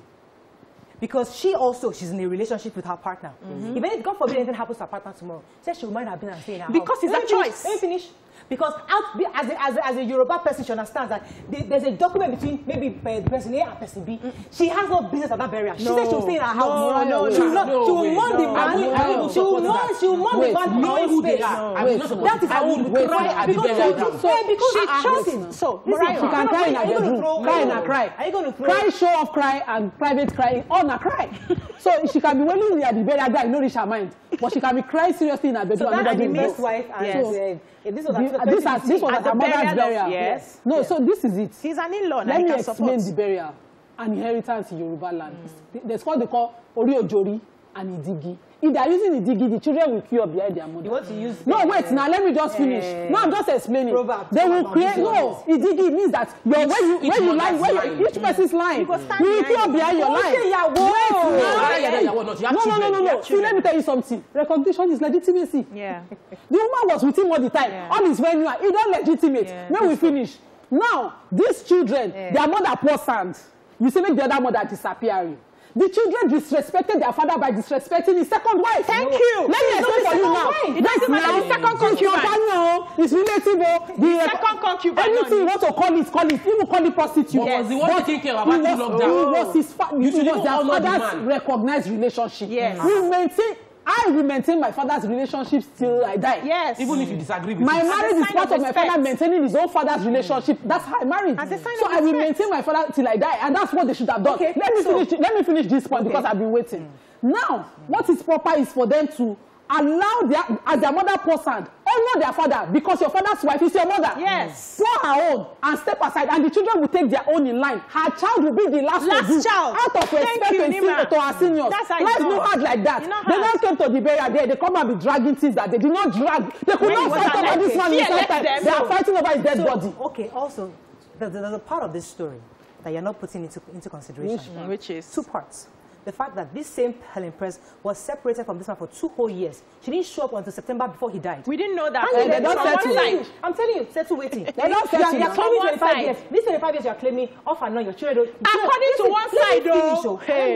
Because she also, she's in a relationship with her partner. Mm-hmm. Even if any, God forbid anything happens to her partner tomorrow, says she will mind have been and stay in her Because house. it's Let a me finish, choice. Let me finish. Because out, as, a, as, a, as a Yoruba person, she understands that the- there's a document between maybe uh, person A and person B. She has no business at that burial. She No. said she will stay in her house. No, no, she will no. not. No she will way. mourn the No. man. Won't She will that. She will mourn the man. knowing who they are. No. That is how wait cry at the because burial she- so, because She chose- listen. so, Mariah, She can cry in her you bedroom, cry in her cry. Are you going to throw? Cry, show off cry, and private cry, all na cry. so she can be wailing at the burial ground, no reach her mind. But she can be crying seriously in her So bedroom that and and the nobody first knows. wife and Yes. This was The- at This, has- this was At at her mother's burial burial. yes. No, so this is it. he's an in-law Let me explain support. the burial. An inheritance in Yoruba land. It's- There's what they call Ori Ojori and Idigi. If they are using Idigi, the children will queue up behind their mother. You want to use No, uh, wait, now let me just finish. eh, no, I'm just explaining. proverbs, they will create, no, Idigi means that your, when you, each when you line, when you, line. each person's line, You you will queue up behind your line. Wait, now. You no, no, no, no, You no. See, let me tell you something. Recognition is legitimacy. Yeah. The woman was with him all the time. Yeah. All is when you are. He don't legitimate. Yeah. When we finish. Now, these children, Yeah. their mother pour sand. you say make the other mother disappear you the children disrespected their father by disrespecting his second wife. Thank you. Let me explain for you now. It doesn't matter. The second concubine. It's relative. The second concubine Anything you want to call it, call it. Even call it prostitute. But was the one taking care of he her lockdown? It was his fa- You it should was their father's man. recognized relationship. Yes. We maintain, I will maintain my father's relationship till I die. Yes. Even if you disagree with My marriage is part of of my father maintaining his own father's relationship. That's how I married. As a sign so of I will respect. maintain my father till I die, and that's what they should have done. Okay, let me so- finish. Let me finish this point because I've been waiting. Now, what is proper is for them to allow their as their mother pours hand honor their father because your father's wife is your mother. Yes. pour her own and step aside and the children will take their own in line her child will be the last, Last to do child. out of Thank respect you, to, Nima. sen- to her seniors life no hard like that they now came to the burial there they come and be dragging things that they did not drag they could When not fight over this man left time they are fighting over his dead So, body. okay, also, there's, there's a part of this story that you're not putting into, into consideration. Which is Two parts. The fact that this same Helen Press was separated from this man for two whole years. She didn't show up until September before he died. we didn't know that. And they From don't one settle. side. I'm telling you, settle waiting. They're not You are- setting you are now. claiming From one 25 side. years. This 25 years you are claiming off and on your children. According to one side, though. oh. Hey.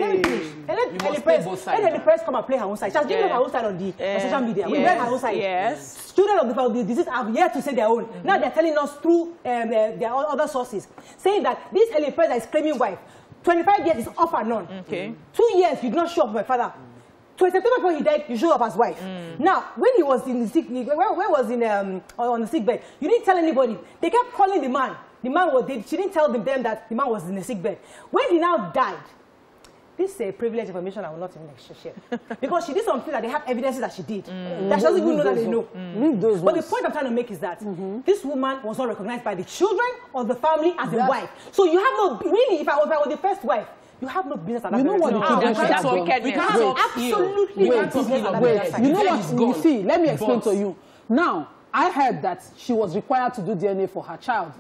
let Helen Press, let Helen. Press come and play her own side. She has given her own side on the social media. We read her own side. Yes. Children of the, the disease have yet to say their own. Now they're telling us through um, their, their other sources, saying that this Helen Press is claiming wife, 25 years is off and on. Okay. Two years you did not show up with my father. To September before he died, you showed up as wife. Now, when he was in the sick, where, where was in um, on the sick bed, you didn't tell anybody. They kept calling the man. The man was dead. She didn't tell them that the man was in the sick bed. When he now died, this eh, is uh, privileged information I will not even share because she did something that they have evidences that she did. That she doesn't even know that they know. Mm. Leave those But the point I'm trying to make is that mm-hmm. this woman was not recognized by the children or the family as a wife. So you have no really. If I was, if I was the first wife, you have no business. at that You know what the time. children that's- should that's have done? wickedness. We can't Wait. Absolutely ill. We not. can't talk ill of Wait, the other side. you know what? what? is You see, let me explain But- to you. Now, I heard that she was required to do DNA for her child,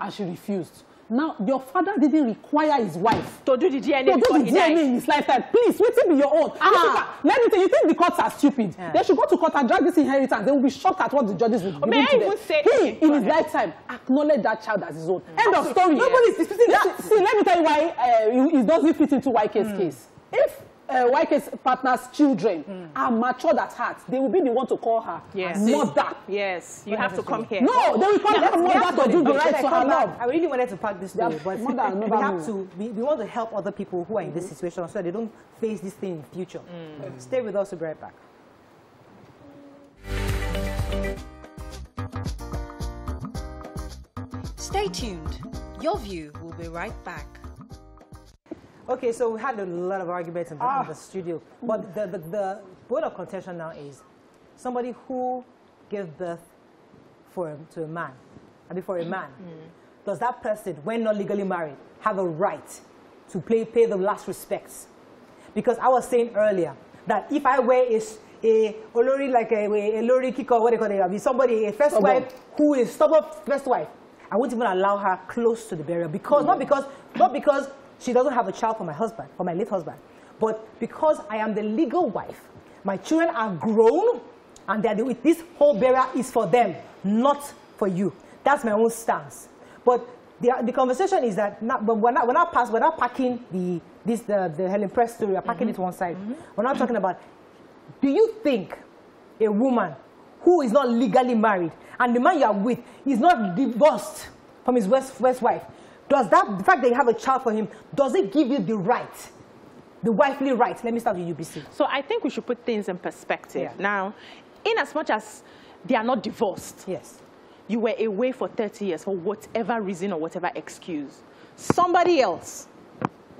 and she refused. Now, your father didn't require his wife To do the DNA to before do the he DNA in his lifetime. Please, till be your own. Ah. Let me tell you, you think the courts are stupid? They should go to court and drag this inheritance. They will be shocked at what the judges will give may I to them. say- he, in his lifetime, acknowledge that child as his own. End of story. Nobody's disputing Yeah, that. See, let me tell you why uh, it- doesn't fit into YK's case. If uh, YK's partner's children hmm. are matured at heart, they will be the one to call her Yes. mother. Yes, you have to come here. No, they will call her mother that's to do the right I to her love. I really wanted to pack this story, Yeah, but more than we have woman. to. We, we want to help other people who are in this mm-hmm. situation so that they don't face this thing in the future. Mm. Stay with us. We'll be right back. Stay tuned. Your view will be right back. Okay, so we had a lot of arguments in the, ah. in the studio, but the, the, the point of contention now is somebody who gave birth for to a man, I mean for a man, mm. does that person, when not legally married, have a right to play, pay the last respects? Because I was saying earlier that if I wear a, a olori like a, a, lori kicker, what they call it, I mean somebody, a first Stubborn. wife who is stubborn first wife, I won't even allow her close to the burial because not mm. because not because she doesn't have a child for my husband, for my late husband, but because I am the legal wife. My children are grown, and the- with this whole barrier is for them, not for you. That's my own stance. But the, the conversation is that not, but we're not, we're not pass, we're not packing the this the, the Helen Prest story. We're packing it mm-hmm. to one side. Mm-hmm. We're not talking about. Do you think a woman who is not legally married and the man you are with is not divorced from his first, first wife, does that the fact that you have a child for him does it give you the right, the wifely right? Let me start with UBC. So I think we should put things in perspective. Yeah. Now, in as much as they are not divorced, Yes. you were away for 30 years for whatever reason or whatever excuse. Somebody else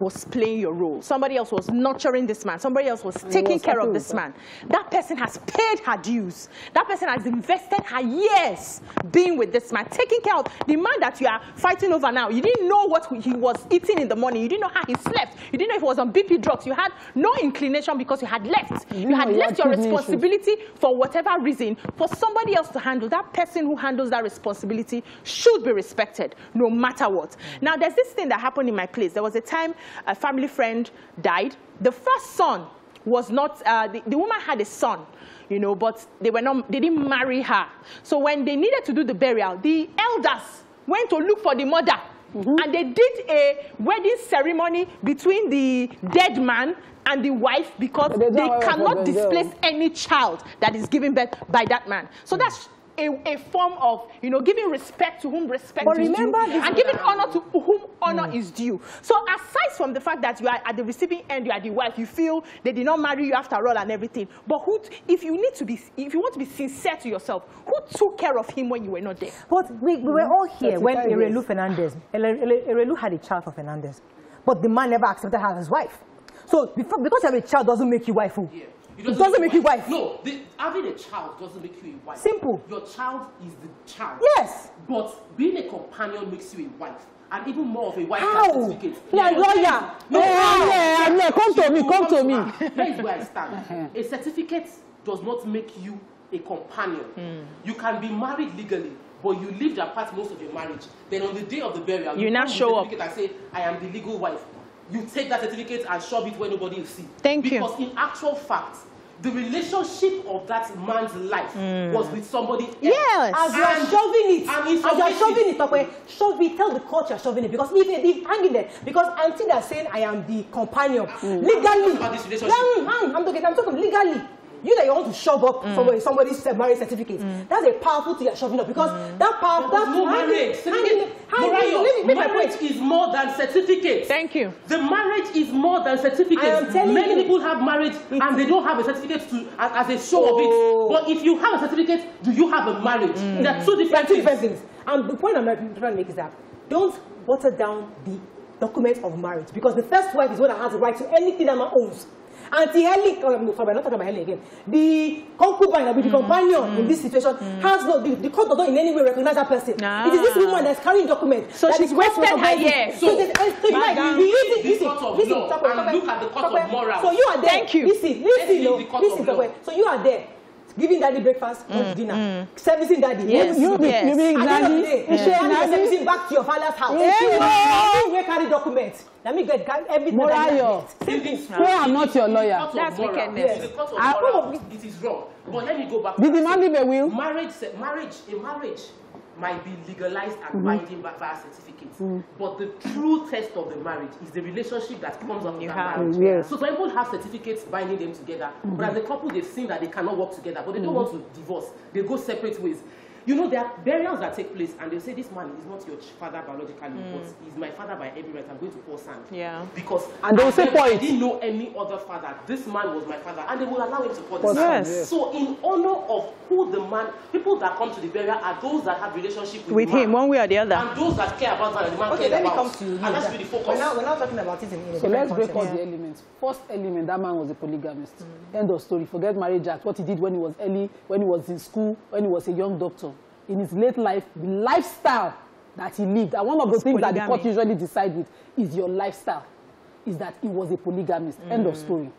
was playing your role. Somebody else was nurturing this man. Somebody else was taking was care of this man. That person has paid her dues. That person has invested her years being with this man, taking care of the man that you are fighting over now. You didn't know what he was eating in the morning. You didn't know how he slept. You didn't know if he was on BP drugs. You had no inclination because you had left. You, know had left your issues. responsibility for whatever reason for somebody else to handle. That person who handles that responsibility should be respected no matter what. Mm. Now, there's this thing that happened in my place. There was a time a family friend died. The first son was not, uh, the, the woman had a son, you know, but they, were not, they didn't marry her. So when they needed to do the burial, the elders went to look for the mother and they did a wedding ceremony between the dead man and the wife because They they cannot displace any child that is given birth by that man. So that's a, a form of, you know, giving respect to whom respect But is remember due and giving honor to whom honor is due. So aside from the fact that you are at the receiving end, you are the wife, you feel they did not marry you after all and everything. But who, if you need to be, if you want to be sincere to yourself, who took care of him when you were not there? But we, we were all here when 35 years. Erelu Fernandez, Ere- Ere- Erelu had a child for Fernandez, but the man never accepted her as wife. So before, because you have a child doesn't make you wife. Yeah. It doesn't make you wife. No, the, having a child doesn't make you a wife. Simple. Your child is the child. Yes. But being a companion makes you a wife. And even more of a wife How? certificate. You're a lawyer. No, Yeah, how? yeah, yeah, come to me, You come to me. her. Here is where I stand. A certificate does not make you a companion. You can be married legally, but you lived apart most of your marriage. Then on the day of the burial, You come now show up. and say, I am the legal wife. You take that certificate and shove it where nobody will see. Thank you. because in actual fact, the relationship of that man's life was with somebody else. Yes. As you are shoving it, and as you are shoving it, Papa, shove it, tell the court you are shoving it. Because if, if hanging there, because until they are saying I am the companion, legally, about this relationship. Hang, hang, I'm talking, I'm talking legally. You that you want to shove up somebody, somebody's marriage certificate, that's a powerful thing you're shoving up because that power, There's that no marriage. hanging- hanging- Morayo, let me make my marriage point. is more than certificates. Thank you. The marriage is more than certificates. I am telling Many you. people have marriage and they don't have a certificate to as, as a show Oh. of it. But if you have a certificate, do you have a marriage? There are two different two things. different things. And the point I'm trying to make is that don't water down the document of marriage because the first wife is one that has the right to anything that man owns. Auntie no, sorry, I'm not talking about Helen again. The concubine, the companion in this situation, has no, the, the court does not in any way recognize that person. Ah. It is this woman that's carrying document. So she's wasted her years. So, So, so you like, madam, listen, the listen, court of listen, law and look at the court of Tope. morals. So you are there. Thank you. Listen, listen, listen. So you are there. Giving daddy breakfast, lunch, dinner, servicing daddy. Yes. You be, Yes. you be At the end of the nanny. day, Is she a nanny is nanny? everything back to your father's house. Yeah. You carry documents. Let me get got everything. Morayo. that you have. It is- Pray I'm not your it is lawyer. court of That's morals. wickedness. It is court of I- morals. It is wrong. But let me go back. to Did the that. man leave a will? Marriage, se- marriage, a marriage might be legalized and binding by via certificates. But the true test of the marriage is the relationship that comes out of You that have. marriage. Yes. So some people have certificates binding them together, but as a couple they've seen that they cannot work together, but they don't want to divorce. They go separate ways. You know, there are burials that take place, and they'll say, This man is not your father biologically, but he's my father by every right. I'm going to pour sand. Yeah. Because And they will I say, never- "Pour I it." didn't know any other father. This man was my father, and they will allow him to pour the sand. yes. So, in honor of who the man, people that come to the burial are those that have relationship with, With him, one way or the other. and those that care about that the man Okay, cares let me come to you. and that's really the We're focus. now, we're now talking about it in, So let's break all context. the elements. First element, that man was a polygamist. End of story. Forget marriage act. What he did when he was early, when he was in school, when he was a young doctor. In his late life, the lifestyle that he lived, and one of the things that the court usually decide with is your lifestyle, is that he was a polygamist. End of mm. story.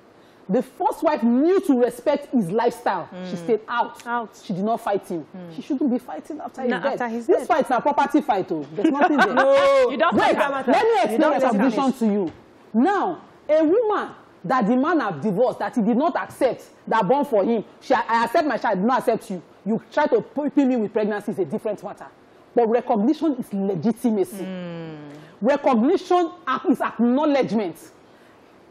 The first wife knew to respect his lifestyle. She mm. stayed out. Out. She did not fight him. Mm. She shouldn't be fighting after his No, death. after his this death. fight is a property fight. Oh. There's nothing there. no, You don't Wait, let me explain don't my let submission to you. Now, a woman that the man have divorced, that he did not accept, that born for him, she, I accept my child, I do not accept you. You try to pin me with pregnancy is a different matter. But recognition is legitimacy. Recognition ac- is acknowledgement.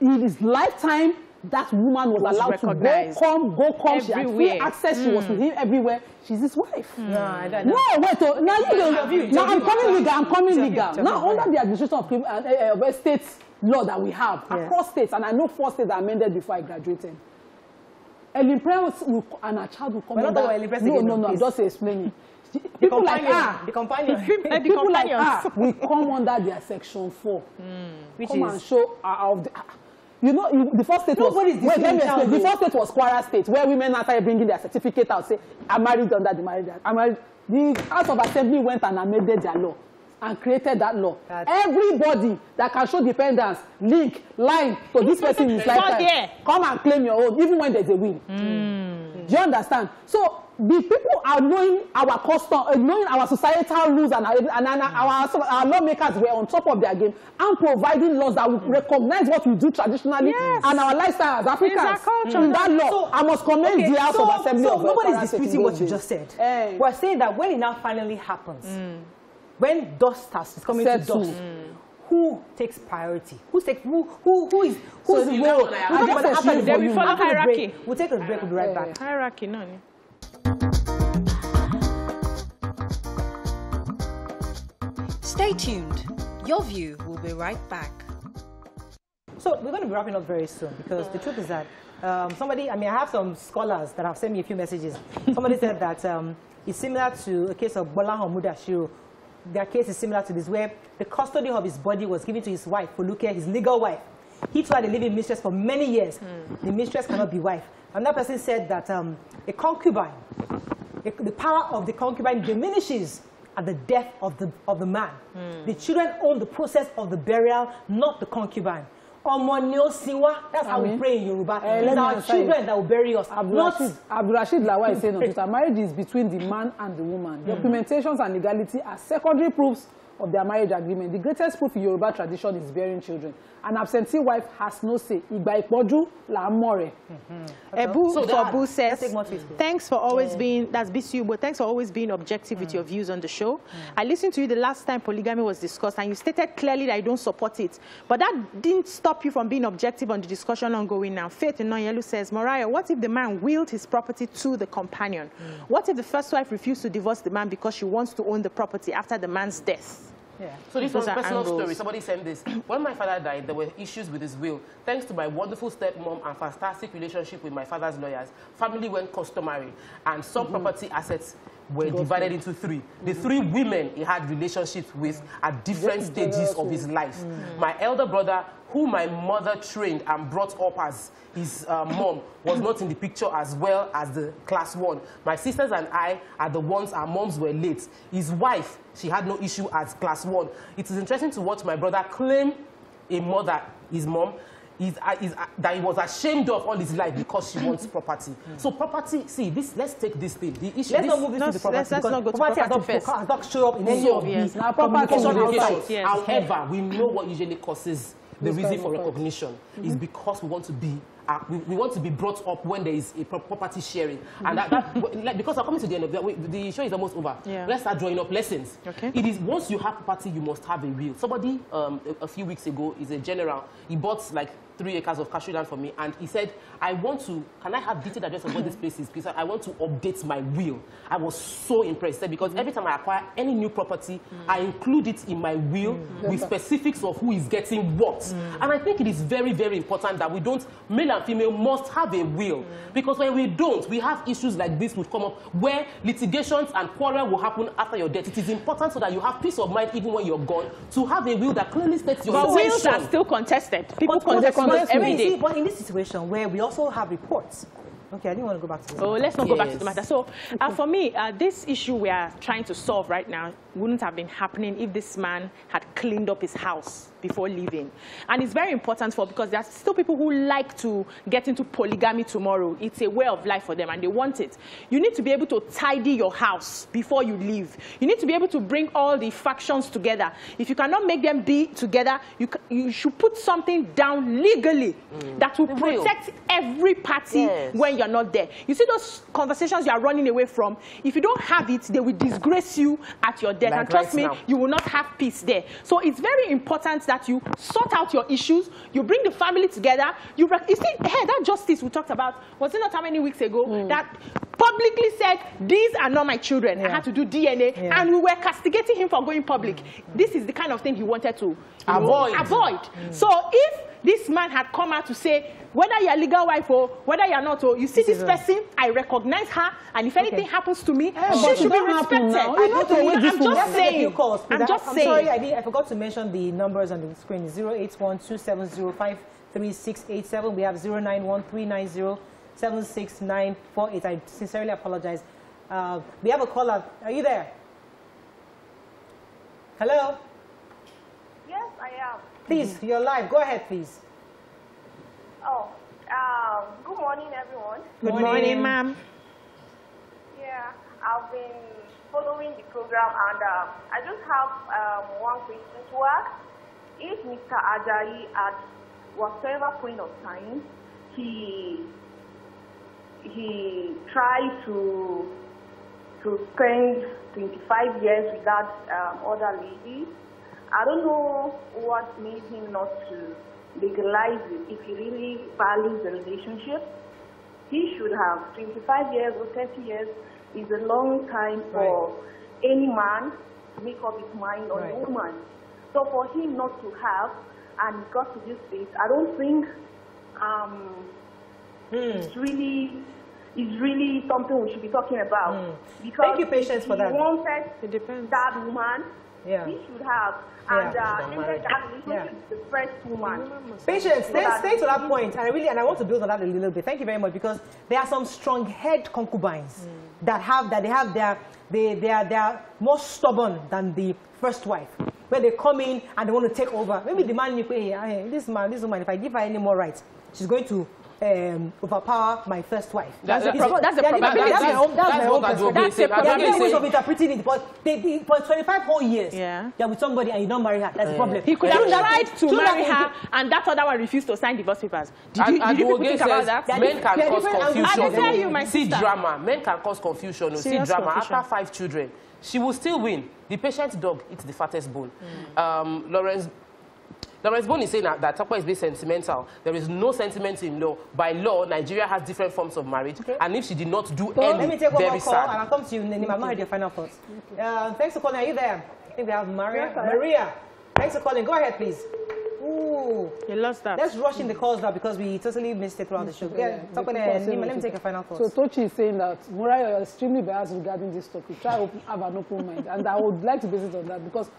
In his lifetime, that woman was, Was allowed recognized. to go come, go come. She had free Everywhere. access. She was with him everywhere. She's his wife. No, I don't No, know. wait. Oh, now you don't. Now I'm coming legal. I'm coming legal. Now me, under the administration of uh, uh, uh, state law that we have Yeah. across states, and I know four states that amended before I graduated. Ellen Press will, and her child will come We're not talking about Ellen Press no, again, no, no. I'm please. just explaining. The People like her, the companion, Like the people like companions. her, will come under their section four. which come is and show uh, of the. uh, you know, you, the first state Nobody's was wait, let me explain. The first state was Kwara State, where women started bringing their certificate out, say, "I'm married under the marriage." I'm married. The House of Assembly went and amended their law and created that law. That's- Everybody that can show dependence, link, line to this person lifetime, there. come and claim your own, even when there's a will. Do you understand? So the people are knowing our custom, uh, knowing our societal rules, and, our, and, and our, our lawmakers were on top of their game and providing laws that will recognize what we do traditionally Yes. and our lifestyle as Africans. our culture. In that law, So- I must commend Okay, the House so, of Assembly so of nobody's disputing what you just said. Eh. We're saying that when it now finally happens, when dust starts, it's coming to Settle. dust. Who takes priority? Who takes who who who is who's So the you role? We'll what talk about that after the should- break. They follow After the hierarchy. break. We'll take a break. We'll be right Yeah, back. Hierarchy, no. ni. Stay tuned. Your view will be right back. So we're going to be wrapping up very soon because the truth is that um, somebody, I mean, I have some scholars that have sent me a few messages. Somebody said that um, it's similar to a case of Bola Hamuda Shiro. Their case is similar to this, where the custody of his body was given to his wife, Foluke, his legal wife. He too had a living mistress for many years. The mistress cannot be wife. Another person said that um, a concubine, the, the power of the concubine diminishes at the death of the, of the man. The children own the process of the burial, not the concubine. Ọmọ ni ó sin wá. That's how we pray in Yoruba. Eh, let it's our children that will bury us, Abdulrasheed Abdulrasheed Lawal is saying on Twitter, marriage is between the man and the woman. Documentations and legality are secondary proofs of their marriage agreement. The greatest proof in Yoruba tradition is bearing children. An absentee wife has no say. Là ń mọ̀ rẹ̀. Mm-hmm. Ebu So that- says, take more tweets, please. thanks for always being, that's BCU, but thanks for always being objective with mm. your views on the show. Mm. I listened to you the last time polygamy was discussed, and you stated clearly that you don't support it. But that didn't stop you from being objective on the discussion ongoing now. Faith in Nonyelu says, Mariah, what if the man willed his property to the companion? Mm. What if the first wife refused to divorce the man because she wants to own the property after the man's death? Yeah. So this Those was a personal angles. story. Somebody sent this. When my father died, there were issues with his will. Thanks to my wonderful stepmom and fantastic relationship with my father's lawyers, family went customary, and some Mm-hmm. property assets were divided into three. The three women he had relationships with at different stages of his life. Mm. My elder brother, who my mother trained and brought up as his uh, mom, was not in the picture as well as the class one. My sisters and I are the ones our moms were late. His wife, she had no issue as class one. It is interesting to watch my brother claim a mother, his mom, is, uh, is, uh, that he was ashamed of all his life because she wants property. So property, see, this, let's take this thing. The issue, Let's this, not move this No, to the property let's- let's not go to property, has, not, has not up in any So, of yes. the property communication will outside. outside. Yes. However, we know what usually causes the reason for of fight. recognition is because we want to be uh, we, we want to be brought up when there is a property sharing, and that, that like, because I'm coming to the end of the we- the show is almost over. Yeah. Let's start drawing up lessons. Okay. It is once you have property, you must have a will. Somebody um, a, a few weeks ago is a general. He bought like three acres of cashew land for me, and he said, "I want to. Can I have detailed address of what this place is? Because I want to update my will." I was so impressed said, because every time I acquire any new property, mm. I include it in my will mm. with specifics of who is getting what. Mm. And I think it is very, very important that we don't, male and female must have a will. Because when we don't, we have issues like this would come up where litigations and quarrel will happen after your death. It is important so that you have peace of mind even when you're gone to have a will that clearly states your But wills are still contested. People But, but, contest but, wills every see, but in this situation where we also have reports. Okay, I didn't want to go back to this. Oh, let's not go back to the matter. So, uh, for me, uh, this issue we are trying to solve right now wouldn't have been happening if this man had cleaned up his house before leaving. And it's very important for because there are still people who like to get into polygamy tomorrow. It's a way of life for them and they want it. You need to be able to tidy your house before you leave. You need to be able to bring all the factions together. If you cannot make them be together, you, you should put something down legally mm. that will The will. protect every party Yes. when you're not there. You see those conversations you are running away from, if you don't have it, they will disgrace you at your death. Like and trust right me, now. you will not have peace there. So it's very important that you sort out your issues, you bring the family together. You, you see, hey, that justice we talked about, was it not how many weeks ago, hmm. that publicly said, these are not my children. I had to do DNA. Yeah. And we were castigating him for going public. Hmm. This is the kind of thing he wanted to Avoid. avoid. Hmm. So if this man had come out to say, whether you're a legal wife or whether you're not, or you see this is a- person, I recognize her, and if anything happens to me, but she should be respected. I You don't know the way know, this I'm just happen. Let's take a saying. calls. I'm please. just I'm saying. sorry, I, did, I forgot to mention the numbers on the screen. 08127053687. We have 0913907694. I sincerely apologize. Uh, we have a caller. Are you there? Hello? Yes, I am. Please, you're live. Go ahead, please. Oh, um, good morning, everyone. Good Morning. morning, ma'am. Yeah, I've been following the program, and um, I just have um, one question to ask. If Mr. Ajayi, at whatever point of time, he he tried to to spend 25 years with that um, other lady. I don't know what made him not to legalize it if he really values the relationship. He should have 25 years or 30 years is a long time for any man to make up his mind on Right. a woman. So for him not to have and he got to this stage, I don't think um, it's really it's really something we should be talking about. Because Thank you, Patience, for he that. wanted It depends. that woman, Yeah. he should have. Yeah. And uh, relationship the first woman. Patience, stay, stay to that point, and I really and I want to build on that a little bit. Thank you very much because there are some strong head concubines that have that they have their they they are they are more stubborn than the first wife. Where they come in and they want to take over. Maybe the man you hey, hey, this man, this woman, if I give her any more rights, she's going to um, overpower my first wife. That's the that's the they are problem. different- That's- That's my own. That's that's what perspective. is saying. There are ways of interpreting it, but they, they, for 25 whole years, Yeah. you're with somebody and you don't marry her. That's the problem. He could have Through that- tried to marry her, and that other one refused to sign divorce papers. Did you, and did you people Woge think about that? Men can cause confusion. I tell you, my See drama. Men can cause confusion. See drama. After five children, she will still win. The patient dog eats the fattest bone. Um, Lawrence. Lawrence Bone is saying that, that Takwa is being sentimental. There is no sentiment in law. By law, Nigeria has different forms of marriage. Okay. And if she did not do Let any, me take one very more call and. I'll come to you, Nenim. I've not heard your final thoughts. Uh, thanks for calling. Are you there? I think we have Maria. Maria, thanks for calling. Go ahead, please. Ooh. You lost that. Let's rush in the calls now because we totally missed it throughout the show. Yeah, talk the with, uh, people are saying Nima, let me take a final thought. So thoughts. Tochi is saying that Morayo, you're extremely biased regarding this topic. Try to have an open mind. And I would like to base it on that because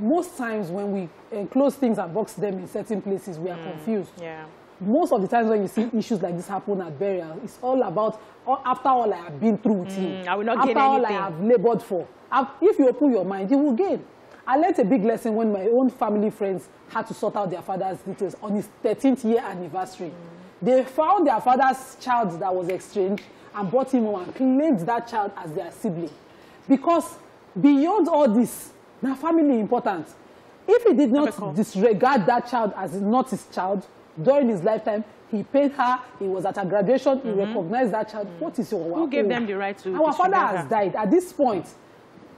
most times when we eh, enclose things and box them in certain places, we are mm, confused. yeah. Most of the times when you see issues like this happen at burial, it's all about all, after all I have been through with him. Mm, I will not after gain all anything. I have labored for. If you open your mind, you will gain. I learned a big lesson when my own family friends had to sort out their father's details on his 13th year anniversary. Mm. They found their father's child that was exchanged and brought him home and claimed that child as their sibling. Because beyond all this, now family important. If he did not disregard that child as not his child during his lifetime, he paid her, he was at her graduation, he recognized that child. What is your Who gave them the right to Our father disregard has her? died. At this point,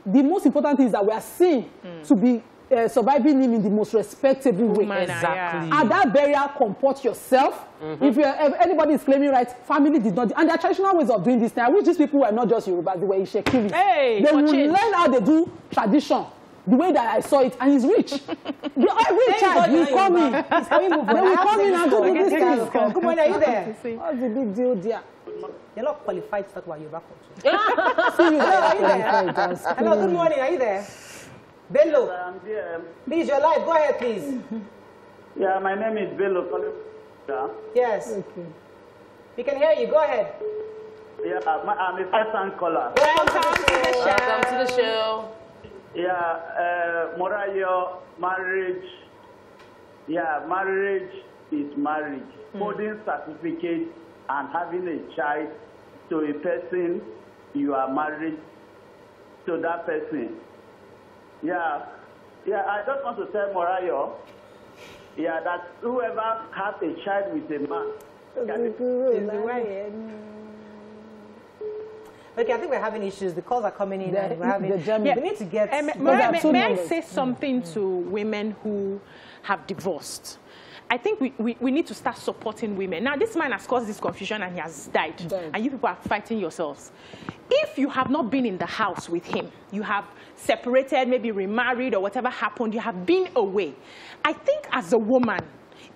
the most important thing is that we are seen to be uh, surviving him in the most respectable way. Manner, Exactly. yeah. At that burial, comport yourself. If, you're, if anybody is claiming rights, family did not. And there are traditional ways of doing this now. I wish these people were not just Yorubas, they were Ishekiri. Hey, they will change. learn how they do tradition. The way that I saw it, and he's rich. the, every child will come in. Please, can we move And then I have come in and do this this call. thing. Call. Good morning, are you there? What's the big deal there? You're not qualified to talk about Yoruba culture. See you Hello, are you there? there. Hello, good morning, are you there? Bello, I'm here. Um, please, you're live. Go ahead, please. Yeah, my name is Bello. calling- Yeah, Yes, Okay. we can hear you. Go ahead. yeah my, I'm a first-time caller. Welcome to the show. Welcome to the show. Yeah, uh, Morayo, marriage. Yeah, marriage is marriage. Holding certificate and having a child to a person you are married to that person. Yeah, yeah. I just want to tell Morayo, yeah, that whoever has a child with a man, Okay, I think we're having issues. The calls are coming in The- and we're having. the German- We need to get. Eh, may, may, may- I say something to women who have divorced? I think we, we, we need to start supporting women. Now, this man has caused this confusion and he has died. Died. And you people are fighting yourselves. If you have not been in the house with him, you have separated, maybe remarried or whatever happened, you have been away. I think as a woman,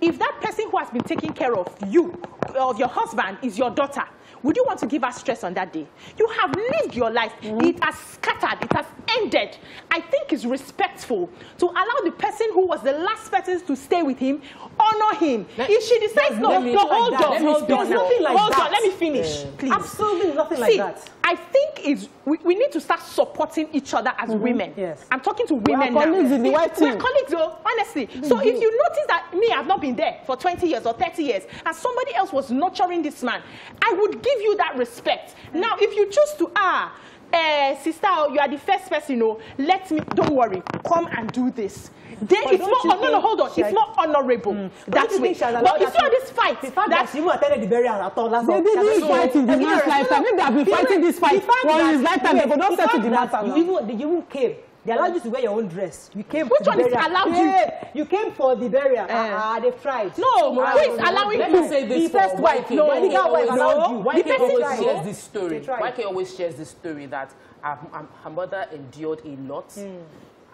if that person who has been taking care of you, of your husband, is your daughter, would you want to give her stress on that day? You have lived your life. Mm. It has scattered. It has ended. I think it's respectful to allow the person who was the last person to stay with him honor him. Let- if she decides no, no, hold like on, Let me hold on, now. Nothing like hold that. on. Let me finish, please. Absolutely nothing like See, that. I think is we, we need to start supporting each other as mm-hmm. women. Yes. I'm talking to women now. colleagues in the white We're team. colleagues, though, honestly. Mm-hmm. So if you notice that me, I've not been there for 20 years or 30 years, and somebody else was nurturing this man, I would give you that respect. Now, if you choose to ah. eh, sister, you are the first person, oh, let me, don't worry, come and do this. They, But it's not, you oh, no, no, hold on, it's not honorable. Don't That's you way. But you see all this fight, The fact that that even attended the burial at all, that's They all. didn't That's- fight in the man's lifetime. If they have been fighting this fight for his lifetime, they could not settle the matter You they even came. They allowed you to wear your own dress. You came. Which the one is burial. allowed you? Yeah, you came for the burial. Ah, uh, they've tried. No, Ah, who is allowing Let you? say this The first for wife, no. The girl wife allowed you. YK The always shares this story. They. YK always shares this story that her, her, her mother endured a lot. Hmm.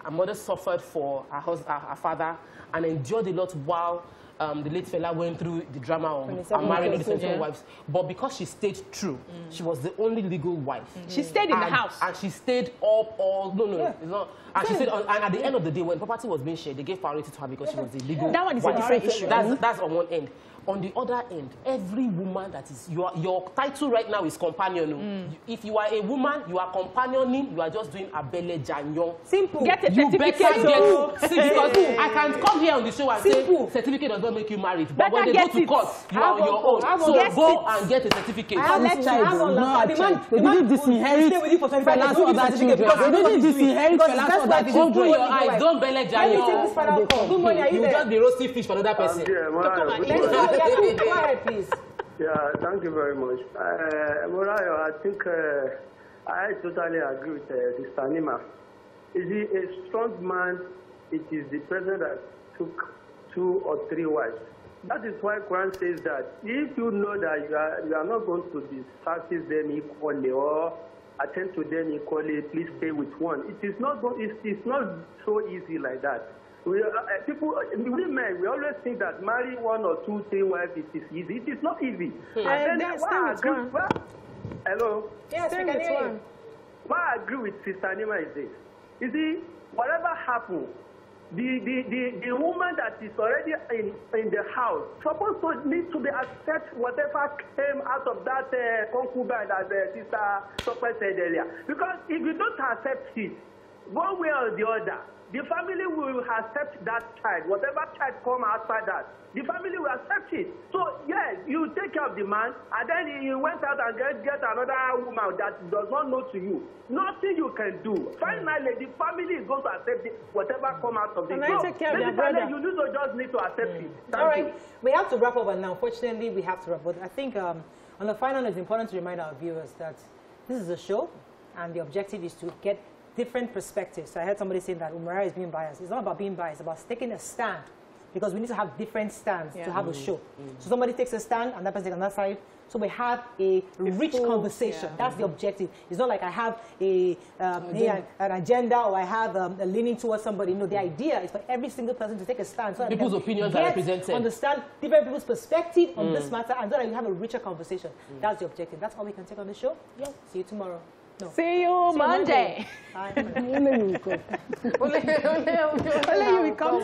Her mother suffered for her, hus- her, her father and endured a lot while um, the late Fela went through the drama of her 27 marrying wives. the 27 Yeah. wives. But because she stayed true, she was the only legal wife. She stayed in the house. And she stayed up all, no, no, Yeah. it's not. And she said, and at the end of the day, when property was being shared, they gave priority to her because she was the legal That one is a different issue. That's, that's on one end. On the other end, every woman that is your your title right now is companion. oh. Mm. You- If you are a woman, you are companioning. You are just doing abele janyon. Simple. Get a You better certificate. oh. get See, because I can come here on the show and Simple. say certificate does not make you married. But when Better they go to it. court, you Have are your own. Have So go it. and get a certificate. I let child you is one not the man- They the man didn't will disinherit stay with you for 25 Fela's years, don't give certificate They you didn't disinherit Open your you eyes, do. don't bele janyon. final call. Good morning, are you You just be roasting fish for another person. Morning. go. Ahead, please. Yeah, thank you very much. Uh, Morayo, I think uh, I totally agree with uh, Sister Nima. Is he a strong man? It is the president that took two or three wives. That is why Quran says that if you know that you are, you are not going to be them equally or attend to them equally, please stay with one. It is not go, it's, it's not so easy like that. We, uh, uh, people, uh, we always think that marry one or two, three wives is easy. It is not easy. Eh, And then then why I with agree, well, hello. Yes, we can hear you. Why I agree with Sister Nima is this. You see, whatever happens, the, the, the, the woman that is already in, in the house supposed to need to be accept whatever came out of that uh, concubine that uh, Sister Sope said earlier. Because if you don't accept it, one way or the other, the family will accept that child. Whatever child come outside that, the family will accept it. So yes, you take care of the man, and then he went out and get, get another woman that does not know to you. Nothing you can do. Finally, the family is going to accept it, whatever come out of it. And I take care of basically, brother. you need to just need to accept it. Thank All right, you. we have to wrap up, and unfortunately, we have to wrap. But I think um, on the final it's important to remind our viewers that this is a show, and the objective is to get different perspectives. So I heard somebody saying that Umara is being biased. It's not about being biased; it's about taking a stand, because we need to have different stands to Yeah. have a show. So somebody takes a stand, and that person takes another side. So we have a rich full- conversation. yeah. That's the objective. It's not like I have a, um, a- an agenda or I have um, a leaning towards somebody. No, the idea is for every single person to take a stand. So People's can opinions are represented. Understand different people's perspective on this matter, and so that you have a richer conversation. That's the objective. That's all we can take on the show. Yeah. See you tomorrow. No. See you See Monday. Monday. Only you come.